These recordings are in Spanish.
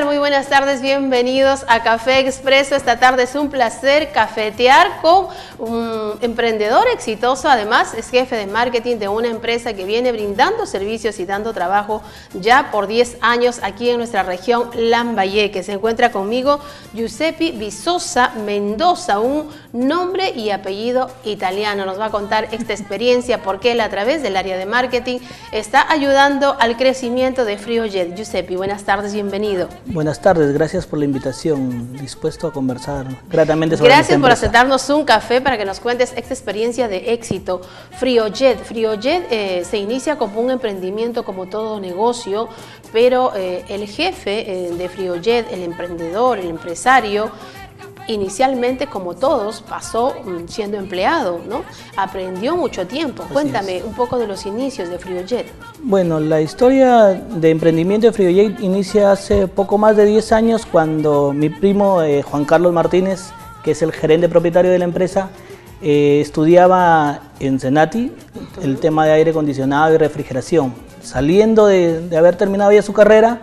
Muy buenas tardes, bienvenidos a Café Expreso. Esta tarde es un placer cafetear con un emprendedor exitoso, además es jefe de marketing de una empresa que viene brindando servicios y dando trabajo ya por 10 años aquí en nuestra región Lambayeque. Se encuentra conmigo Giuseppe Visosa Mendoza, un nombre y apellido italiano. Nos va a contar esta experiencia, porque él a través del área de marketing está ayudando al crecimiento de FrioJet. Giuseppe, buenas tardes, bienvenido. Buenas tardes, gracias por la invitación. Dispuesto a conversar gratamente sobre Gracias por aceptarnos un café para que nos cuentes esta experiencia de éxito. FrioJet, FrioJet eh, se inicia como un emprendimiento, como todo negocio, pero eh, el jefe eh, de FrioJet, el emprendedor, el empresario, inicialmente, como todos, pasó mm, siendo empleado, ¿no? Aprendió mucho tiempo. Cuéntame un poco de los inicios de FrioJet. Bueno, la historia de emprendimiento de FrioJet inicia hace poco más de 10 años cuando mi primo eh, Juan Carlos Martínez, que es el gerente propietario de la empresa, eh, estudiaba en Senati el tema de aire acondicionado y refrigeración. Saliendo de, de haber terminado ya su carrera,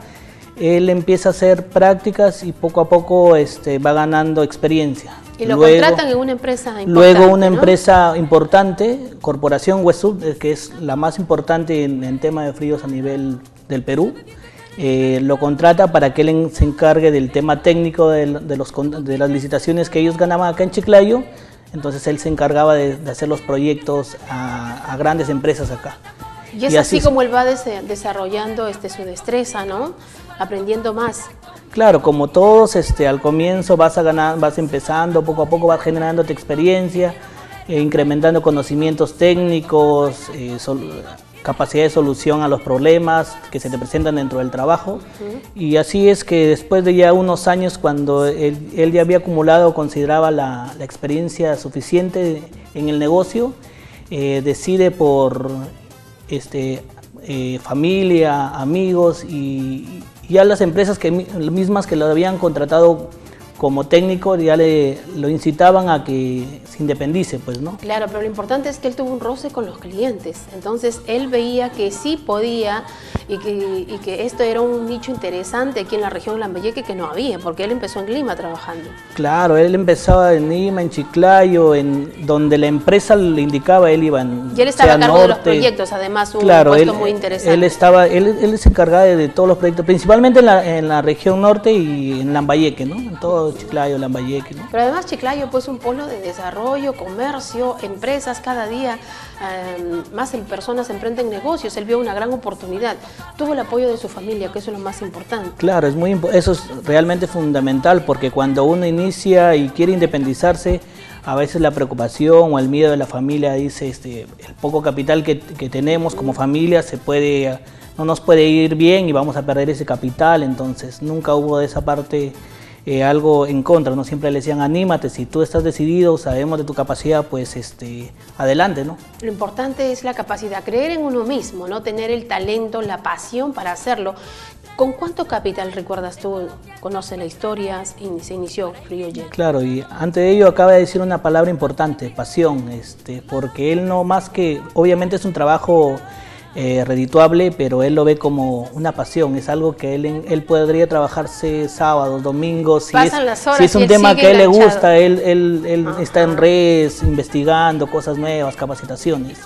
él empieza a hacer prácticas y poco a poco este, va ganando experiencia. Y lo contratan en una empresa importante. Luego una empresa importante, Corporación Westsub, eh, que es la más importante en, tema de fríos a nivel del Perú. Eh, lo contrata para que él se encargue del tema técnico de, los, de, las licitaciones que ellos ganaban acá en Chiclayo. Entonces él se encargaba de, hacer los proyectos a, grandes empresas acá. Y es así, como él va desarrollando este, su destreza, ¿no? aprendiendo más. Claro, como todos, este, al comienzo vas a ganar, vas empezando, poco a poco vas generando tu experiencia, eh, incrementando conocimientos técnicos, eh, capacidad de solución a los problemas que se te presentan dentro del trabajo. Y así es que después de ya unos años, cuando él, ya había acumulado, consideraba la, experiencia suficiente en el negocio, eh, decide por este, familia, amigos y, ya las empresas que, mismas que lo habían contratado como técnico ya le lo incitaban a que se independice, pues, ¿no? Claro, pero lo importante es que él tuvo un roce con los clientes. Entonces, él veía que sí podía y que, que esto era un nicho interesante aquí en la región Lambayeque que no había, porque él empezó en Lima trabajando. Claro, él empezaba en Lima, en Chiclayo, en donde la empresa le indicaba, él iba en Y él estaba a cargo de los proyectos, además, un claro, puesto muy interesante. Él, estaba, él, él se encargaba de, todos los proyectos, principalmente en la, en la región norte y en Lambayeque, ¿no? En todo Chiclayo, Lambayeque. ¿no? Pero además Chiclayo pues un polo de desarrollo, comercio, empresas, cada día em, más personas emprenden negocios, él vio una gran oportunidad, tuvo el apoyo de su familia, que eso es lo más importante. Claro, es muy, eso es realmente fundamental porque cuando uno inicia y quiere independizarse, a veces la preocupación o el miedo de la familia dice este, el poco capital que, que tenemos como familia se puede no nos puede ir bien y vamos a perder ese capital, entonces nunca hubo de esa parte eh, algo en contra, ¿no? Siempre le decían, anímate, si tú estás decidido, sabemos de tu capacidad, pues este, adelante, ¿no? Lo importante es la capacidad, creer en uno mismo, ¿no? Tener el talento, la pasión para hacerlo. ¿Con cuánto capital recuerdas tú, conoce la historia y se inició FrioJet? Claro, y antes de ello acaba de decir una palabra importante, pasión, este, porque él no más que, obviamente es un trabajo eh, redituable, pero él lo ve como una pasión, es algo que él, él podría trabajarse sábados, domingos, si es, si es un tema que a él le gusta, él, él, está en redes, investigando cosas nuevas, capacitaciones.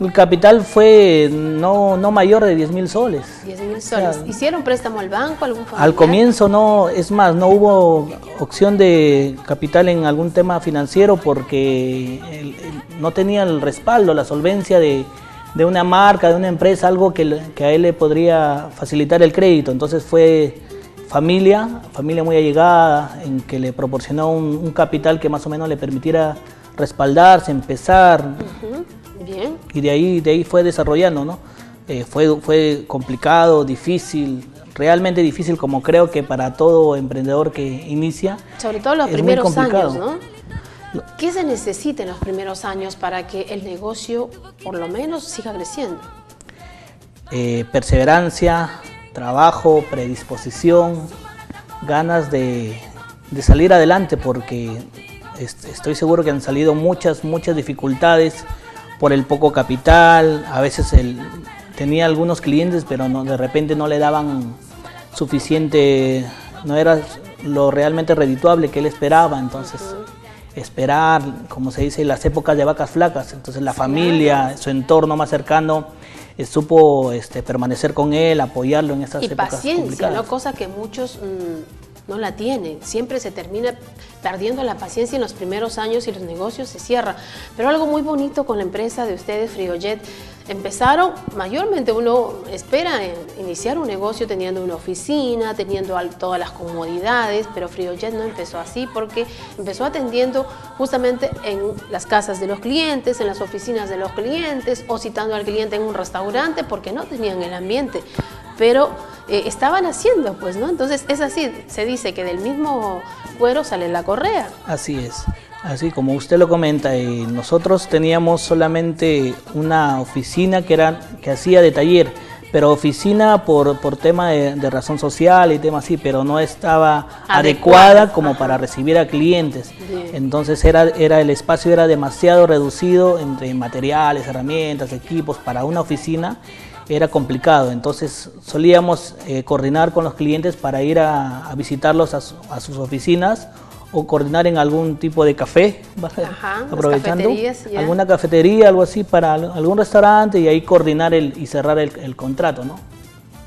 El capital fue no, no mayor de 10 mil soles. 10 mil soles. ¿Hicieron préstamo al banco? Algún Al comienzo no, es más, no hubo opción de capital en algún tema financiero porque no tenía el respaldo, la solvencia de de una marca, de una empresa, algo que, a él le podría facilitar el crédito. Entonces fue familia, familia muy allegada, en que le proporcionó un, capital que más o menos le permitiera respaldarse, empezar. Bien. Y de ahí, de ahí fue desarrollando, ¿no? Eh, fue, fue complicado, difícil, realmente difícil como creo que para todo emprendedor que inicia. Sobre todo los primeros años, ¿no? ¿Qué se necesita en los primeros años para que el negocio por lo menos siga creciendo? Eh, perseverancia, trabajo, predisposición, ganas de, salir adelante porque estoy seguro que han salido muchas, muchas dificultades por el poco capital, a veces tenía algunos clientes pero no, de repente no le daban suficiente, no era lo realmente redituable que él esperaba, entonces esperar, como se dice, las épocas de vacas flacas, entonces la familia, su entorno más cercano, eh, supo este, permanecer con él, apoyarlo en esas y épocas paciencia, ¿no? cosa que muchos mm, no la tienen, siempre se termina perdiendo la paciencia en los primeros años y los negocios se cierran, pero algo muy bonito con la empresa de ustedes, Friojet, empezaron, mayormente uno espera iniciar un negocio teniendo una oficina, teniendo todas las comodidades, pero Friojet no empezó así porque empezó atendiendo justamente en las casas de los clientes, en las oficinas de los clientes o citando al cliente en un restaurante porque no tenían el ambiente, pero eh, estaban haciendo, pues, ¿no? Entonces es así, se dice que del mismo cuero sale la correa. Así es. Así como usted lo comenta, eh, nosotros teníamos solamente una oficina que, era, que hacía de taller, pero oficina por, por tema de, razón social y tema así, pero no estaba adecuada, como para recibir a clientes. Entonces era, era el espacio era demasiado reducido entre materiales, herramientas, equipos. Para una oficina era complicado, entonces solíamos eh, coordinar con los clientes para ir a, visitarlos a sus oficinas o coordinar en algún tipo de café, aprovechando alguna cafetería, algo así para algún restaurante y ahí coordinar el, y cerrar el, contrato, ¿no?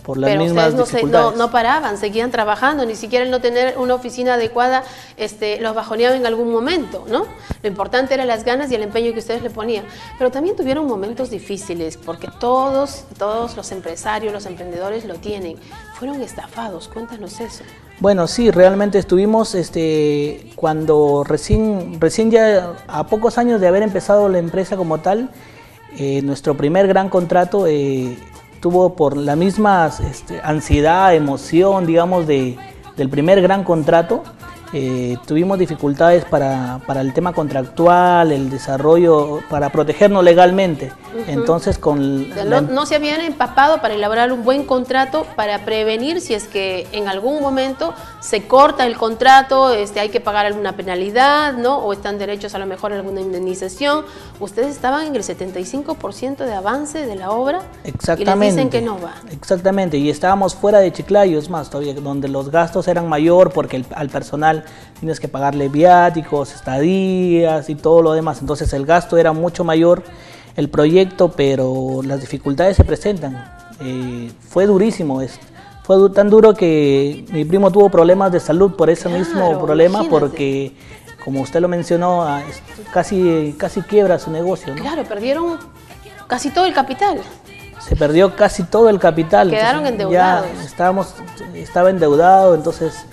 Por las Pero mismas ustedes no, no, paraban, seguían trabajando, ni siquiera el no tener una oficina adecuada este, los bajoneaba en algún momento, ¿no? Lo importante era las ganas y el empeño que ustedes le ponían. Pero también tuvieron momentos difíciles, porque todos, todos los empresarios, los emprendedores lo tienen. Fueron estafados, cuéntanos eso. Bueno, sí, realmente estuvimos este, cuando recién, recién ya a pocos años de haber empezado la empresa como tal, eh, nuestro primer gran contrato eh, tuvo por la misma este, ansiedad, emoción, digamos, de, del primer gran contrato, eh, tuvimos dificultades para, para, el tema contractual, el desarrollo, para protegernos legalmente. Entonces, con... No, se habían empapado para elaborar un buen contrato para prevenir si es que en algún momento se corta el contrato, este, hay que pagar alguna penalidad, ¿no? O están derechos a lo mejor a alguna indemnización. Ustedes estaban en el 75% de avance de la obra Exactamente. y les dicen que no va. Exactamente, y estábamos fuera de Chiclayo, es más, todavía, donde los gastos eran mayor porque al personal tienes que pagarle viáticos, estadías y todo lo demás. Entonces el gasto era mucho mayor el proyecto, pero las dificultades se presentan. Eh, fue durísimo, fue tan duro que mi primo tuvo problemas de salud por ese mismo problema, porque como usted lo mencionó, ah, casi, casi quiebra su negocio. Claro, perdieron casi todo el capital. Se perdió casi todo el capital. Quedaron endeudados. Ya estábamos, estaba endeudado, entonces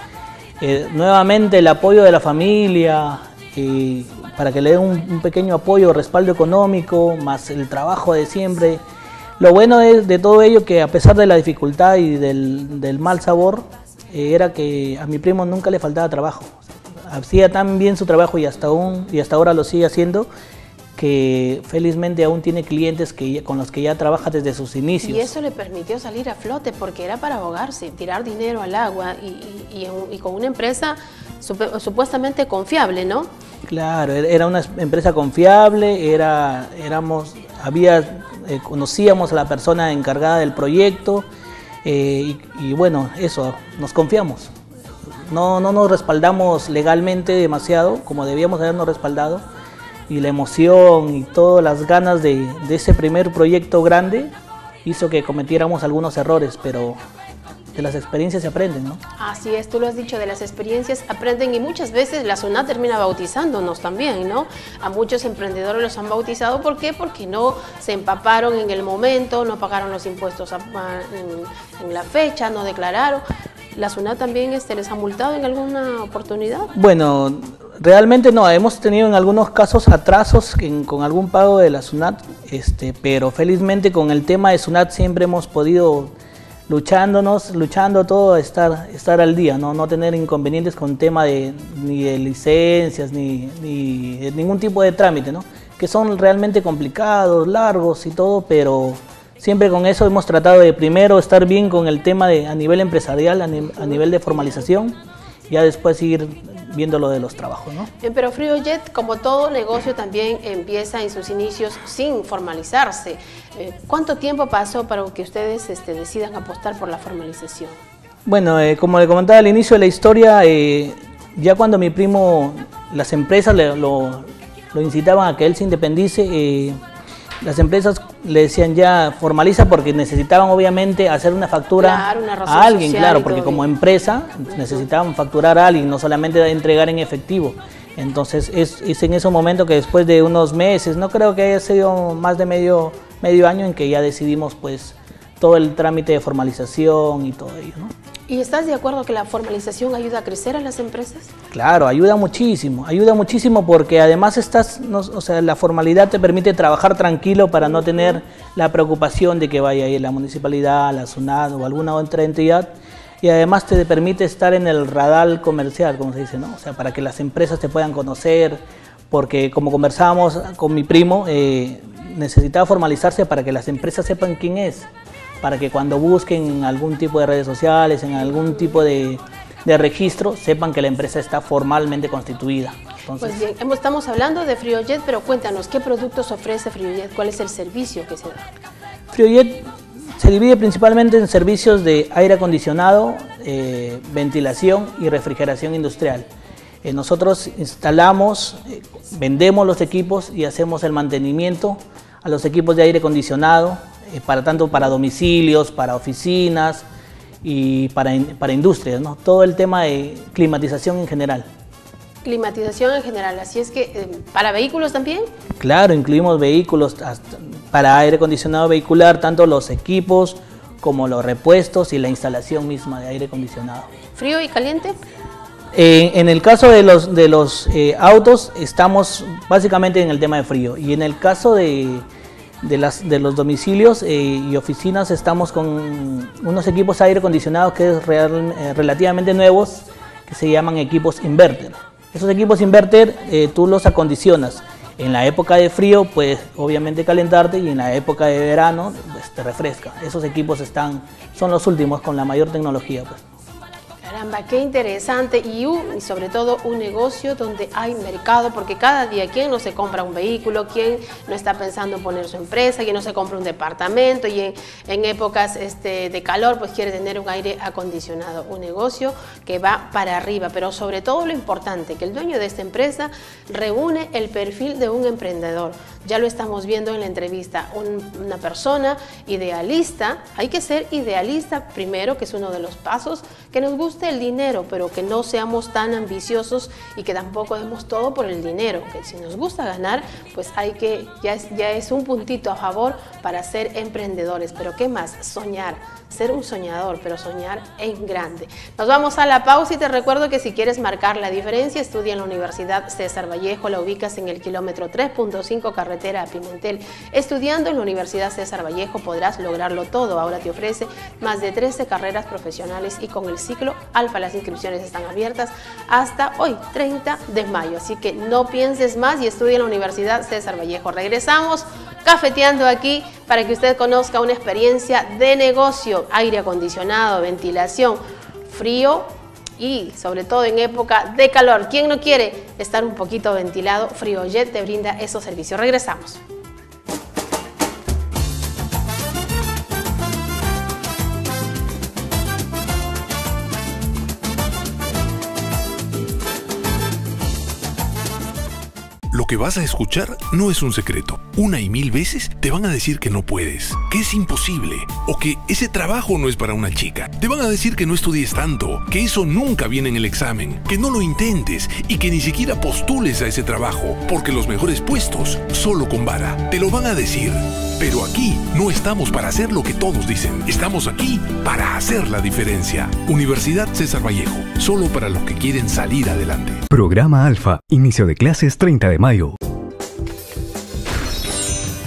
eh, nuevamente el apoyo de la familia, eh, para que le den un, pequeño apoyo, respaldo económico, más el trabajo de siempre. Lo bueno de, de todo ello que a pesar de la dificultad y del, mal sabor, eh, era que a mi primo nunca le faltaba trabajo. Hacía tan bien su trabajo y hasta, aún, y hasta ahora lo sigue haciendo que felizmente aún tiene clientes que, con los que ya trabaja desde sus inicios. Y eso le permitió salir a flote porque era para ahogarse, tirar dinero al agua y, con una empresa supuestamente confiable, ¿no? Claro, era una empresa confiable, era, éramos, había, eh, conocíamos a la persona encargada del proyecto eh, y, bueno, eso, nos confiamos. No, no nos respaldamos legalmente demasiado como debíamos habernos respaldado y la emoción y todas las ganas de, ese primer proyecto grande hizo que cometiéramos algunos errores, pero de las experiencias se aprenden, ¿no? Así es, tú lo has dicho, de las experiencias aprenden y muchas veces la zona termina bautizándonos también, ¿no? A muchos emprendedores los han bautizado, ¿por qué? Porque no se empaparon en el momento, no pagaron los impuestos en, la fecha, no declararon. ¿La SUNAT también este, les ha multado en alguna oportunidad? Bueno, Realmente no, hemos tenido en algunos casos atrasos con algún pago de la SUNAT, este, pero felizmente con el tema de SUNAT siempre hemos podido luchándonos, luchando todo, estar, estar al día, ¿no? no tener inconvenientes con tema de, ni de licencias, ni, ni ningún tipo de trámite, ¿no? que son realmente complicados, largos y todo, pero siempre con eso hemos tratado de primero estar bien con el tema de, a nivel empresarial, a, a nivel de formalización, ya después ir viendo lo de los trabajos. ¿no? Pero FrioJet, como todo negocio, también empieza en sus inicios sin formalizarse. Eh, ¿Cuánto tiempo pasó para que ustedes este, decidan apostar por la formalización? Bueno, eh, como le comentaba al inicio de la historia, eh, ya cuando mi primo, las empresas lo, incitaban a que él se independice, eh, las empresas le decían ya formaliza porque necesitaban obviamente hacer una factura a alguien, claro, porque como empresa necesitaban facturar a alguien, no solamente entregar en efectivo. Entonces es, es, en ese momento que después de unos meses, no creo que haya sido más de medio, medio año en que ya decidimos pues todo el trámite de formalización y todo ello. ¿no? ¿Y estás de acuerdo que la formalización ayuda a crecer a las empresas? Claro, ayuda muchísimo, ayuda muchísimo porque además estás, o sea, la formalidad te permite trabajar tranquilo para no tener la preocupación de que vaya a ir la municipalidad, la SUNAT o alguna otra entidad y además te permite estar en el radar comercial, como se dice, ¿no? O sea, para que las empresas te puedan conocer, porque como conversábamos con mi primo, eh, necesitaba formalizarse para que las empresas sepan quién es, para que cuando busquen algún tipo de redes sociales, en algún tipo de, registro, sepan que la empresa está formalmente constituida. pues bien, estamos hablando de FrioJet, pero cuéntanos, ¿qué productos ofrece FrioJet? ¿Cuál es el servicio que se da? FrioJet se divide principalmente en servicios de aire acondicionado, eh, ventilación y refrigeración industrial. Eh, nosotros instalamos, eh, vendemos los equipos y hacemos el mantenimiento a los equipos de aire acondicionado, para tanto para domicilios, para oficinas y para, para industrias, ¿no? todo el tema de climatización en general. Climatización en general, así es que para vehículos también. Claro, incluimos vehículos, para aire acondicionado vehicular, tanto los equipos como los repuestos y la instalación misma de aire acondicionado. ¿Frío y caliente? en el caso de los, de los eh, autos estamos básicamente en el tema de frío y en el caso de, de, los domicilios eh, y oficinas estamos con unos equipos aire acondicionado que es eh, relativamente nuevos que se llaman equipos inverter. Esos equipos inverter tú los acondicionas en la época de frío, pues obviamente calentarte y en la época de verano, pues te refresca. Esos equipos están, son los últimos con la mayor tecnología. Pues. Caramba, qué interesante y, sobre todo un negocio donde hay mercado, porque cada día, ¿quién no se compra un vehículo? ¿Quién no está pensando en poner su empresa? ¿Quién no se compra un departamento? Y en, épocas este, de calor, pues quiere tener un aire acondicionado. Un negocio que va para arriba, pero sobre todo lo importante, que el dueño de esta empresa reúne el perfil de un emprendedor. Ya lo estamos viendo en la entrevista, una persona idealista, hay que ser idealista primero, que es uno de los pasos, que nos guste el dinero, pero que no seamos tan ambiciosos y que tampoco demos todo por el dinero, que si nos gusta ganar, pues hay que, ya es, ya es un puntito a favor para ser emprendedores, pero ¿qué más? Soñar ser un soñador, pero soñar en grande. Nos vamos a la pausa y te recuerdo que si quieres marcar la diferencia, estudia en la Universidad César Vallejo, la ubicas en el kilómetro 3.5 carretera a Pimentel. Estudiando en la Universidad César Vallejo podrás lograrlo todo. Ahora te ofrece más de 13 carreras profesionales y con el ciclo Alfa las inscripciones están abiertas hasta hoy, 30 de mayo. Así que no pienses más y estudia en la Universidad César Vallejo. Regresamos cafeteando aquí para que usted conozca una experiencia de negocio, aire acondicionado, ventilación, frío y sobre todo en época de calor. ¿Quién no quiere estar un poquito ventilado? FrioJet te brinda esos servicios. Regresamos. Que vas a escuchar no es un secreto. Una y mil veces te van a decir que no puedes, que es imposible o que ese trabajo no es para una chica. Te van a decir que no estudies tanto, que eso nunca viene en el examen, que no lo intentes y que ni siquiera postules a ese trabajo, porque los mejores puestos solo con vara. Te lo van a decir. Pero aquí no estamos para hacer lo que todos dicen. Estamos aquí para hacer la diferencia. Universidad César Vallejo, solo para los que quieren salir adelante. Programa Alfa, inicio de clases 30 de mayo.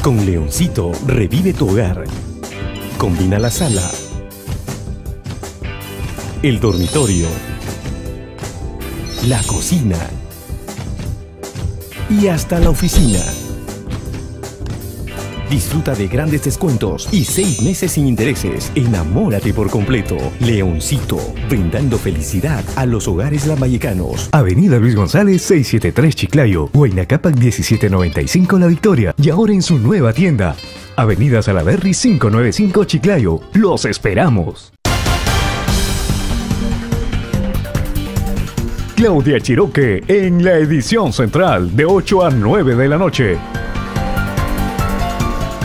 Con Leoncito revive tu hogar. Combina la sala, el dormitorio, la cocina y hasta la oficina. Disfruta de grandes descuentos y seis meses sin intereses. Enamórate por completo. Leoncito, brindando felicidad a los hogares lamayecanos. Avenida Luis González 673 Chiclayo, Huayna 1795 La Victoria y ahora en su nueva tienda. Avenida Salaberry 595 Chiclayo. Los esperamos. Claudia Chiroque en la edición central de 8 a 9 de la noche.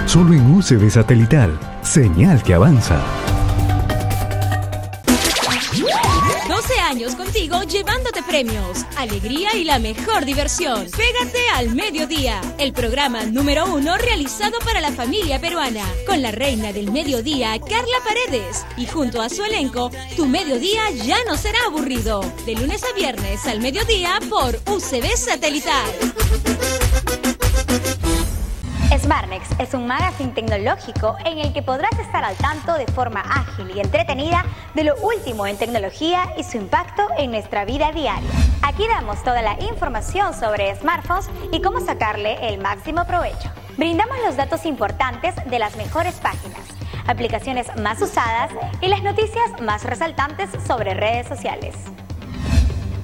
Solo en UCB Satelital, señal que avanza. años contigo llevándote premios, alegría y la mejor diversión. Pégate al mediodía, el programa número uno realizado para la familia peruana, con la reina del mediodía, Carla Paredes, y junto a su elenco, tu mediodía ya no será aburrido. De lunes a viernes al mediodía por UCB Satelital. Smartnex es un magazine tecnológico en el que podrás estar al tanto de forma ágil y entretenida de lo último en tecnología y su impacto en nuestra vida diaria. Aquí damos toda la información sobre smartphones y cómo sacarle el máximo provecho. Brindamos los datos importantes de las mejores páginas, aplicaciones más usadas y las noticias más resaltantes sobre redes sociales.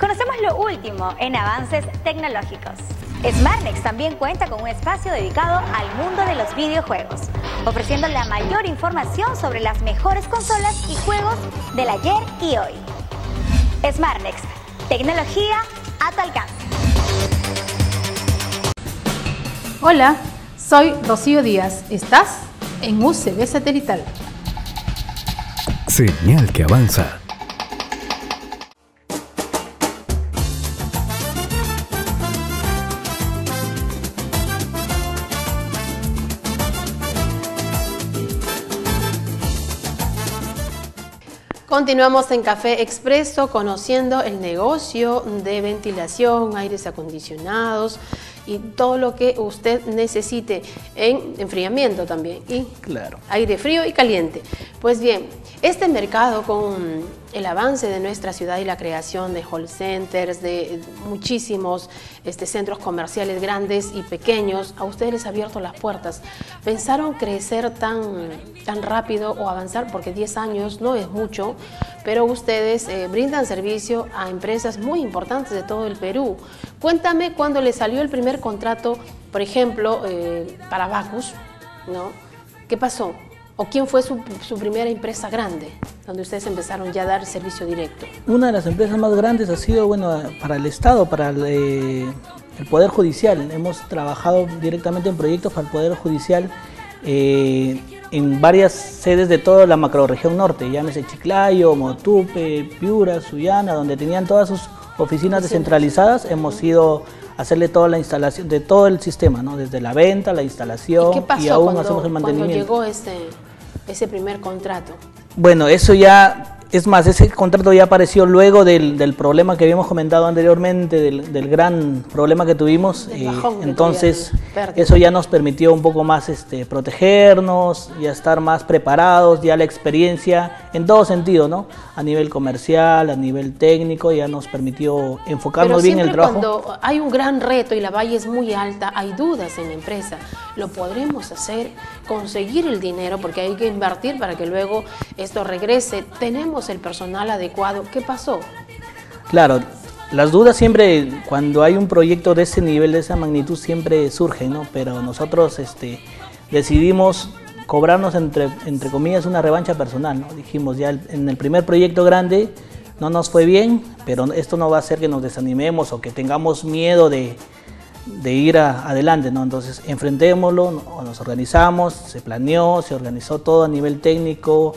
Conocemos lo último en avances tecnológicos. Smartnex también cuenta con un espacio dedicado al mundo de los videojuegos, ofreciendo la mayor información sobre las mejores consolas y juegos del ayer y hoy. Smartnex, tecnología a tu alcance. Hola, soy Rocío Díaz. ¿Estás en UCB Satelital? Señal que avanza. Continuamos en Café Expreso conociendo el negocio de ventilación, aires acondicionados y todo lo que usted necesite en enfriamiento también y claro. aire frío y caliente. Pues bien, este mercado con el avance de nuestra ciudad y la creación de hall centers, de muchísimos este, centros comerciales grandes y pequeños, a ustedes les ha abierto las puertas. ¿Pensaron crecer tan, tan rápido o avanzar? Porque 10 años no es mucho, pero ustedes eh, brindan servicio a empresas muy importantes de todo el Perú. Cuéntame cuándo le salió el primer contrato, por ejemplo, eh, para Bacus, ¿no? ¿Qué pasó? ¿O quién fue su, primera empresa grande, donde ustedes empezaron ya a dar servicio directo? Una de las empresas más grandes ha sido, bueno, para el Estado, para el, eh, Poder Judicial. Hemos trabajado directamente en proyectos para el Poder Judicial en varias sedes de toda la macroregión norte, llámese Chiclayo, Motupe, Piura, Suyana, donde tenían todas sus oficinas descentralizadas. Hemos ido hacerle toda la instalación, de todo el sistema, ¿no? Desde la venta, la instalación ¿Y, qué pasó y aún cuando, hacemos el mantenimiento. Cuando llegó ese, ese primer contrato? Bueno, eso ya es más, ese contrato ya apareció luego del, del problema que habíamos comentado anteriormente, del, del gran problema que tuvimos. Eh, entonces, eso ya nos permitió un poco más este, protegernos, ya estar más preparados, ya la experiencia en todo sentido, ¿no? A nivel comercial, a nivel técnico, ya nos permitió enfocarnos bien en el trabajo. Cuando hay un gran reto y la valla es muy alta, hay dudas en la empresa. ¿Lo podremos hacer? Conseguir el dinero, porque hay que invertir para que luego esto regrese. Tenemos el personal adecuado. ¿Qué pasó? Claro, las dudas siempre, cuando hay un proyecto de ese nivel, de esa magnitud, siempre surgen, ¿no? Pero nosotros este, decidimos cobrarnos, entre, entre comillas, una revancha personal, ¿no? Dijimos, ya en el primer proyecto grande no nos fue bien, pero esto no va a hacer que nos desanimemos o que tengamos miedo de, de ir adelante, ¿no? Entonces, enfrentémoslo, nos organizamos, se planeó, se organizó todo a nivel técnico,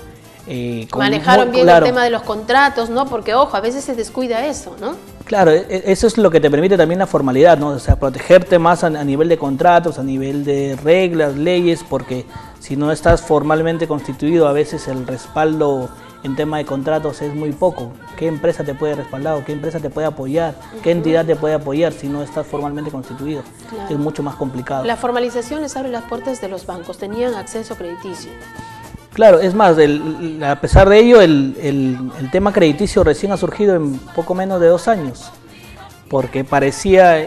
eh, Manejaron bien el tema de los contratos, ¿no? Porque, ojo, a veces se descuida eso, ¿no? Claro, e, e, eso es lo que te permite también la formalidad, ¿no? O sea, protegerte más a, nivel de contratos, a nivel de reglas, leyes, porque si no estás formalmente constituido, a veces el respaldo en tema de contratos es muy poco. ¿Qué empresa te puede respaldar o qué empresa te puede apoyar? ¿Qué entidad te puede apoyar si no estás formalmente constituido? Es mucho más complicado. La formalización les abre las puertas de los bancos. Tenían acceso crediticio. Claro, es más, a pesar de ello, el, tema crediticio recién ha surgido en poco menos de dos años, porque parecía,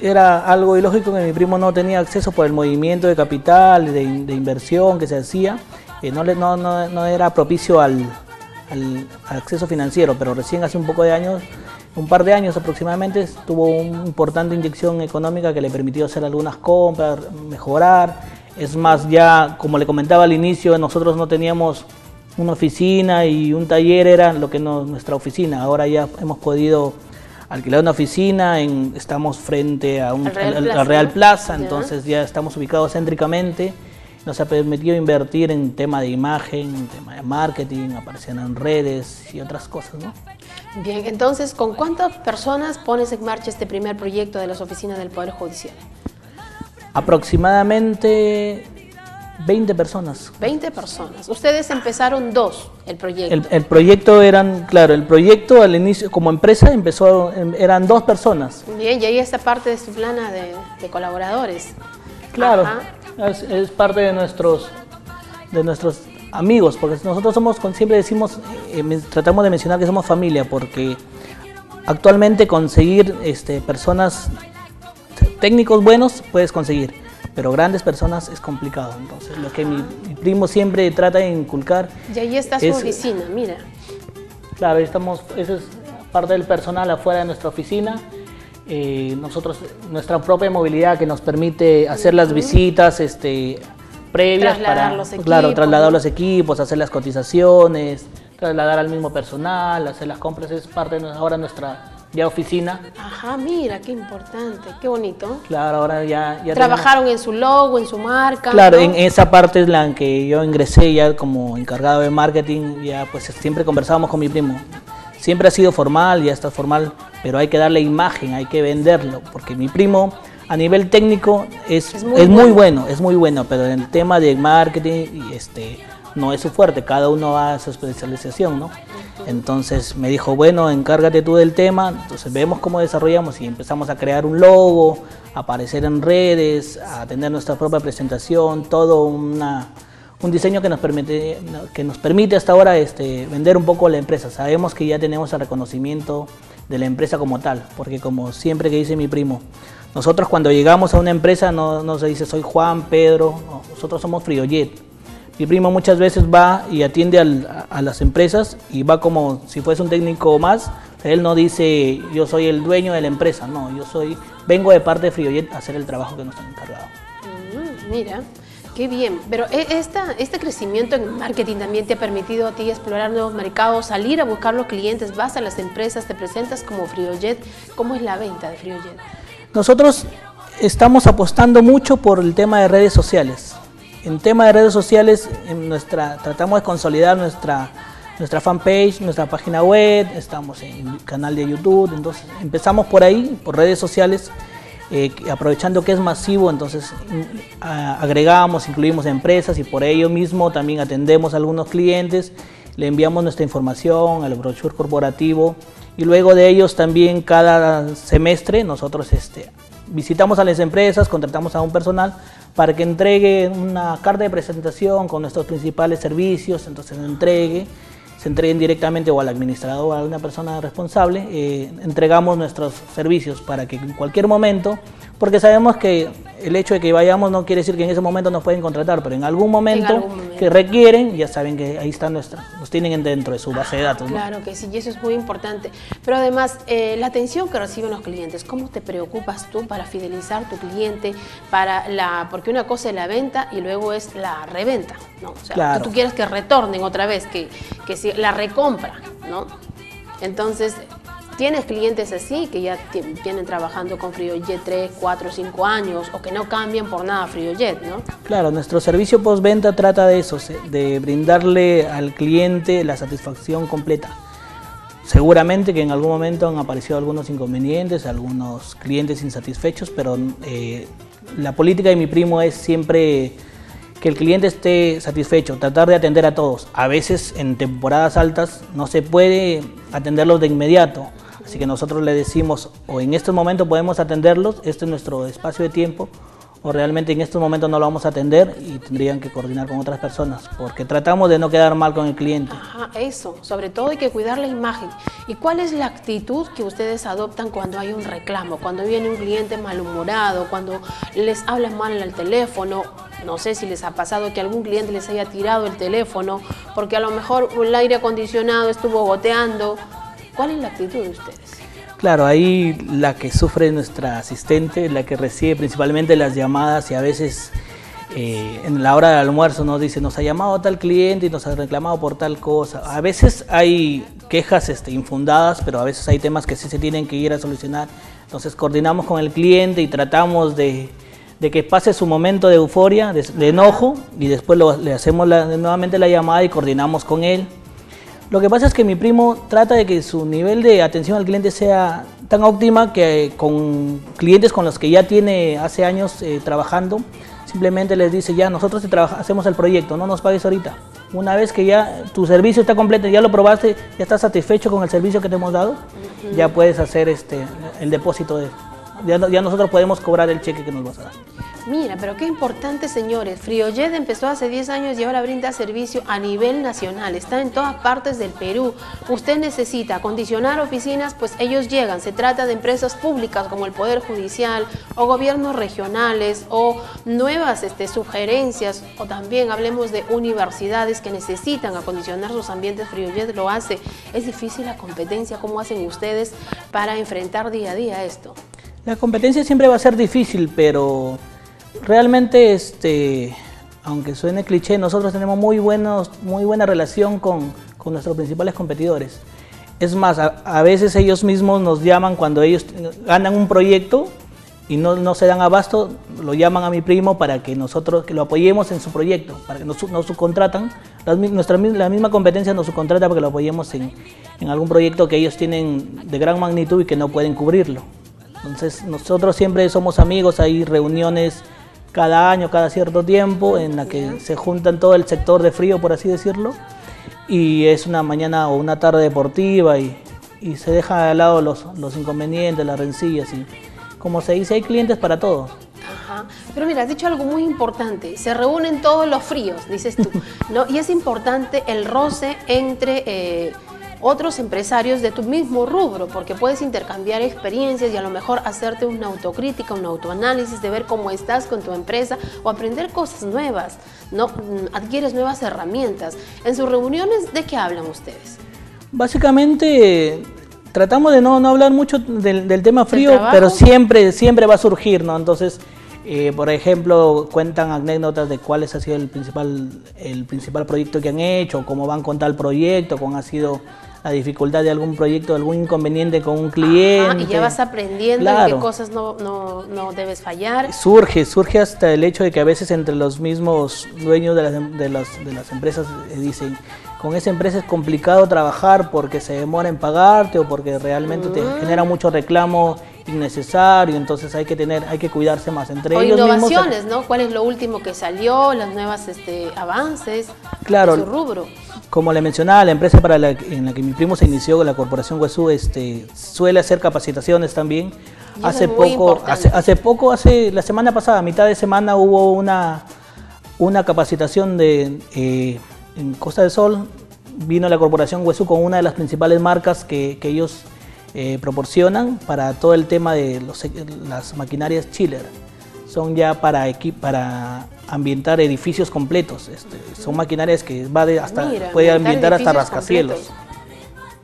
era algo ilógico que mi primo no tenía acceso por el movimiento de capital, de, inversión que se hacía, eh, no, no, era propicio al, acceso financiero, pero recién hace un poco de años, un par de años aproximadamente, tuvo una importante inyección económica que le permitió hacer algunas compras, mejorar es más, ya como le comentaba al inicio, nosotros no teníamos una oficina y un taller era lo que no, nuestra oficina. Ahora ya hemos podido alquilar una oficina, en, estamos frente a un, Al Real al- al Plaza, Real ¿no? Plaza, Ya. entonces ya estamos ubicados céntricamente. Nos ha permitido invertir en tema de imagen, en tema de marketing, aparecer en redes y otras cosas, ¿no? Bien, entonces, ¿con cuántas personas pones en marcha este primer proyecto de las oficinas del Poder Judicial? Aproximadamente 20 personas. 20 personas. Ustedes empezaron dos, el proyecto. El, el proyecto eran, claro, el proyecto al inicio como empresa empezó, em, eran dos personas. Bien, y ahí está parte de su plana de, de colaboradores. Claro, es, es parte de nuestros, de nuestros amigos, porque nosotros somos, con- siempre decimos, eh, tratamos de mencionar que somos familia, porque actualmente conseguir este, personas, técnicos buenos puedes conseguir, pero grandes personas es complicado. Entonces, lo que mi, mi primo siempre trata de inculcar Y ahí está su Es- oficina, mira. Claro, ahí estamos, eso es parte del personal afuera de nuestra oficina. Eh, nosotros, nuestra propia movilidad que nos permite hacer las visitas este, previas Trasladar para los claro, equipos, trasladar ¿no? los equipos, hacer las cotizaciones, trasladar al mismo personal, hacer las compras, es parte de ahora nuestra ya oficina. Ajá, mira, qué importante, qué bonito. Claro, ahora ya... ya Trabajaron en su logo, en su marca. Claro, ¿no? en esa parte es la en que yo ingresé ya como encargado de marketing, ya pues siempre conversábamos con mi primo. Siempre ha sido formal, ya está formal, pero hay que darle imagen, hay que venderlo, porque mi primo a nivel técnico es, Es es muy muy, bueno. bueno. es muy bueno, pero en el tema de marketing y este no es su fuerte, cada uno va a su especialización, ¿no? Entonces me dijo, bueno, encárgate tú del tema, entonces vemos cómo desarrollamos y empezamos a crear un logo, a aparecer en redes, a tener nuestra propia presentación, todo una, un diseño que nos permite, que nos permite hasta ahora este, vender un poco la empresa. Sabemos que ya tenemos el reconocimiento de la empresa como tal, porque como siempre que dice mi primo, nosotros cuando llegamos a una empresa no, se dice soy Juan, Pedro, no, nosotros somos Friojet. Mi primo muchas veces va y atiende al- a, las empresas y va como si fuese un técnico más. Él no dice yo soy el dueño de la empresa, no, yo soy vengo de parte de Friojet a hacer el trabajo que nos han encargado. Mm, mira, qué bien. Pero e- esta, este crecimiento en marketing también te ha permitido a ti explorar nuevos mercados, salir a buscar los clientes, vas a las empresas, te presentas como Friojet. ¿Cómo es la venta de Friojet? Nosotros estamos apostando mucho por el tema de redes sociales. En tema de redes sociales, en nuestra, tratamos de consolidar nuestra, nuestra fanpage, nuestra página web, estamos en el canal de YouTube, entonces empezamos por ahí, por redes sociales, eh, aprovechando que es masivo, entonces in- a- agregamos, incluimos empresas y por ello mismo también atendemos a algunos clientes, le enviamos nuestra información al brochure corporativo y luego de ellos también cada semestre nosotros este, visitamos a las empresas, contratamos a un personal para que entregue una carta de presentación con nuestros principales servicios, entonces entregue, se entreguen directamente o al administrador o a una persona responsable, eh, entregamos nuestros servicios para que en cualquier momento, porque sabemos que el hecho de que vayamos no quiere decir que en ese momento nos pueden contratar, pero en algún momento, algún momento. que requieren, ya saben que ahí está nuestra, nos tienen dentro de su base de datos. ¿no? Claro que sí, y eso es muy importante. Pero además, eh, la atención que reciben los clientes, ¿cómo te preocupas tú para fidelizar tu cliente? para la Porque una cosa es la venta y luego es la reventa, ¿no? O sea, Claro. que tú quieres que retornen otra vez, que, que si- la recompra, ¿no? Entonces, tienes clientes así que ya ti- vienen trabajando con FrioJet 3, 4, 5 años o que no cambian por nada FrioJet, ¿no? Claro, nuestro servicio postventa trata de eso, de brindarle al cliente la satisfacción completa. Seguramente que en algún momento han aparecido algunos inconvenientes, algunos clientes insatisfechos, pero eh, la política de mi primo es siempre que el cliente esté satisfecho, tratar de atender a todos. A veces en temporadas altas no se puede atenderlos de inmediato, así que nosotros le decimos o en estos momentos podemos atenderlos, este es nuestro espacio de tiempo, o realmente en estos momentos no lo vamos a atender y tendrían que coordinar con otras personas, porque tratamos de no quedar mal con el cliente. Ajá, eso, sobre todo hay que cuidar la imagen. ¿Y cuál es la actitud que ustedes adoptan cuando hay un reclamo, cuando viene un cliente malhumorado, cuando les hablan mal al teléfono? No sé si les ha pasado que algún cliente les haya tirado el teléfono porque a lo mejor el aire acondicionado estuvo goteando. ¿Cuál es la actitud de ustedes? Claro, ahí la que sufre nuestra asistente, la que recibe principalmente las llamadas y a veces eh, en la hora del almuerzo nos dice, nos ha llamado tal cliente y nos ha reclamado por tal cosa. A veces hay quejas este, infundadas, pero a veces hay temas que sí se tienen que ir a solucionar. Entonces coordinamos con el cliente y tratamos de, que pase su momento de euforia, de, enojo, y después le hacemos nuevamente la llamada y coordinamos con él. Lo que pasa es que mi primo trata de que su nivel de atención al cliente sea tan óptima que con clientes con los que ya tiene hace años eh, trabajando, simplemente les dice ya nosotros te hacemos el proyecto, no nos pagues ahorita. Una vez que ya tu servicio está completo, ya lo probaste, ya estás satisfecho con el servicio que te hemos dado, ya puedes hacer este el depósito de ya, ya nosotros podemos cobrar el cheque que nos vas a dar. Mira, pero qué importante, señores. Friojet empezó hace 10 años y ahora brinda servicio a nivel nacional. Está en todas partes del Perú. Usted necesita acondicionar oficinas, pues ellos llegan. Se trata de empresas públicas como el Poder Judicial o gobiernos regionales o nuevas este, sugerencias o también hablemos de universidades que necesitan acondicionar sus ambientes. Friojet lo hace. Es difícil la competencia. ¿Cómo hacen ustedes para enfrentar día a día esto? La competencia siempre va a ser difícil, pero realmente, este, aunque suene cliché, nosotros tenemos muy, buenos, muy buena relación con, nuestros principales competidores. Es más, a, veces ellos mismos nos llaman cuando ellos ganan un proyecto y no, se dan abasto, lo llaman a mi primo para que nosotros que lo apoyemos en su proyecto, para que nos, subcontratan. La, nuestra, la misma competencia nos subcontrata para que lo apoyemos en, en algún proyecto que ellos tienen de gran magnitud y que no pueden cubrirlo. Entonces nosotros siempre somos amigos, hay reuniones cada año, cada cierto tiempo, en la que se juntan todo el sector de frío, por así decirlo, y es una mañana o una tarde deportiva y, se deja de lado los, los inconvenientes, las rencillas y como se dice, hay clientes para todos. Ajá. Pero mira, has dicho algo muy importante, se reúnen todos los fríos, dices tú, ¿no? Y es importante el roce entre... Eh, otros empresarios de tu mismo rubro, porque puedes intercambiar experiencias y a lo mejor hacerte una autocrítica, un autoanálisis de ver cómo estás con tu empresa o aprender cosas nuevas, ¿no? Mm, adquieres nuevas herramientas. En sus reuniones, ¿de qué hablan ustedes? Básicamente tratamos de no, hablar mucho del, tema frío, pero siempre, siempre va a surgir, ¿no? Entonces, eh, por ejemplo, cuentan anécdotas de cuál ha sido el principal, el principal proyecto que han hecho, cómo van con tal proyecto, cómo ha sido la dificultad de algún proyecto, algún inconveniente con un cliente. y ya vas aprendiendo en qué cosas no, no, no, debes fallar. Surge, surge hasta el hecho de que a veces entre los mismos dueños de las, de las, de las empresas eh, dicen, con esa empresa es complicado trabajar porque se demora en pagarte o porque realmente te mm. genera mucho reclamo innecesario, entonces hay que tener, hay que cuidarse más entre o ellos innovaciones, ¿no? ¿Cuál es lo último que salió, las nuevas este, avances claro, su rubro? Como le mencionaba, la empresa para la, en la que mi primo se inició, la corporación Huesú, este, suele hacer capacitaciones también. Hace poco, hace, hace, poco, hace la semana pasada, a mitad de semana hubo una, una capacitación de eh, en Costa del Sol. Vino la corporación Huesú con una de las principales marcas que, que ellos eh, proporcionan para todo el tema de los, las maquinarias chiller. Son ya para, para ambientar edificios completos. Este, son maquinarias que va de hasta, puede ambientar hasta rascacielos.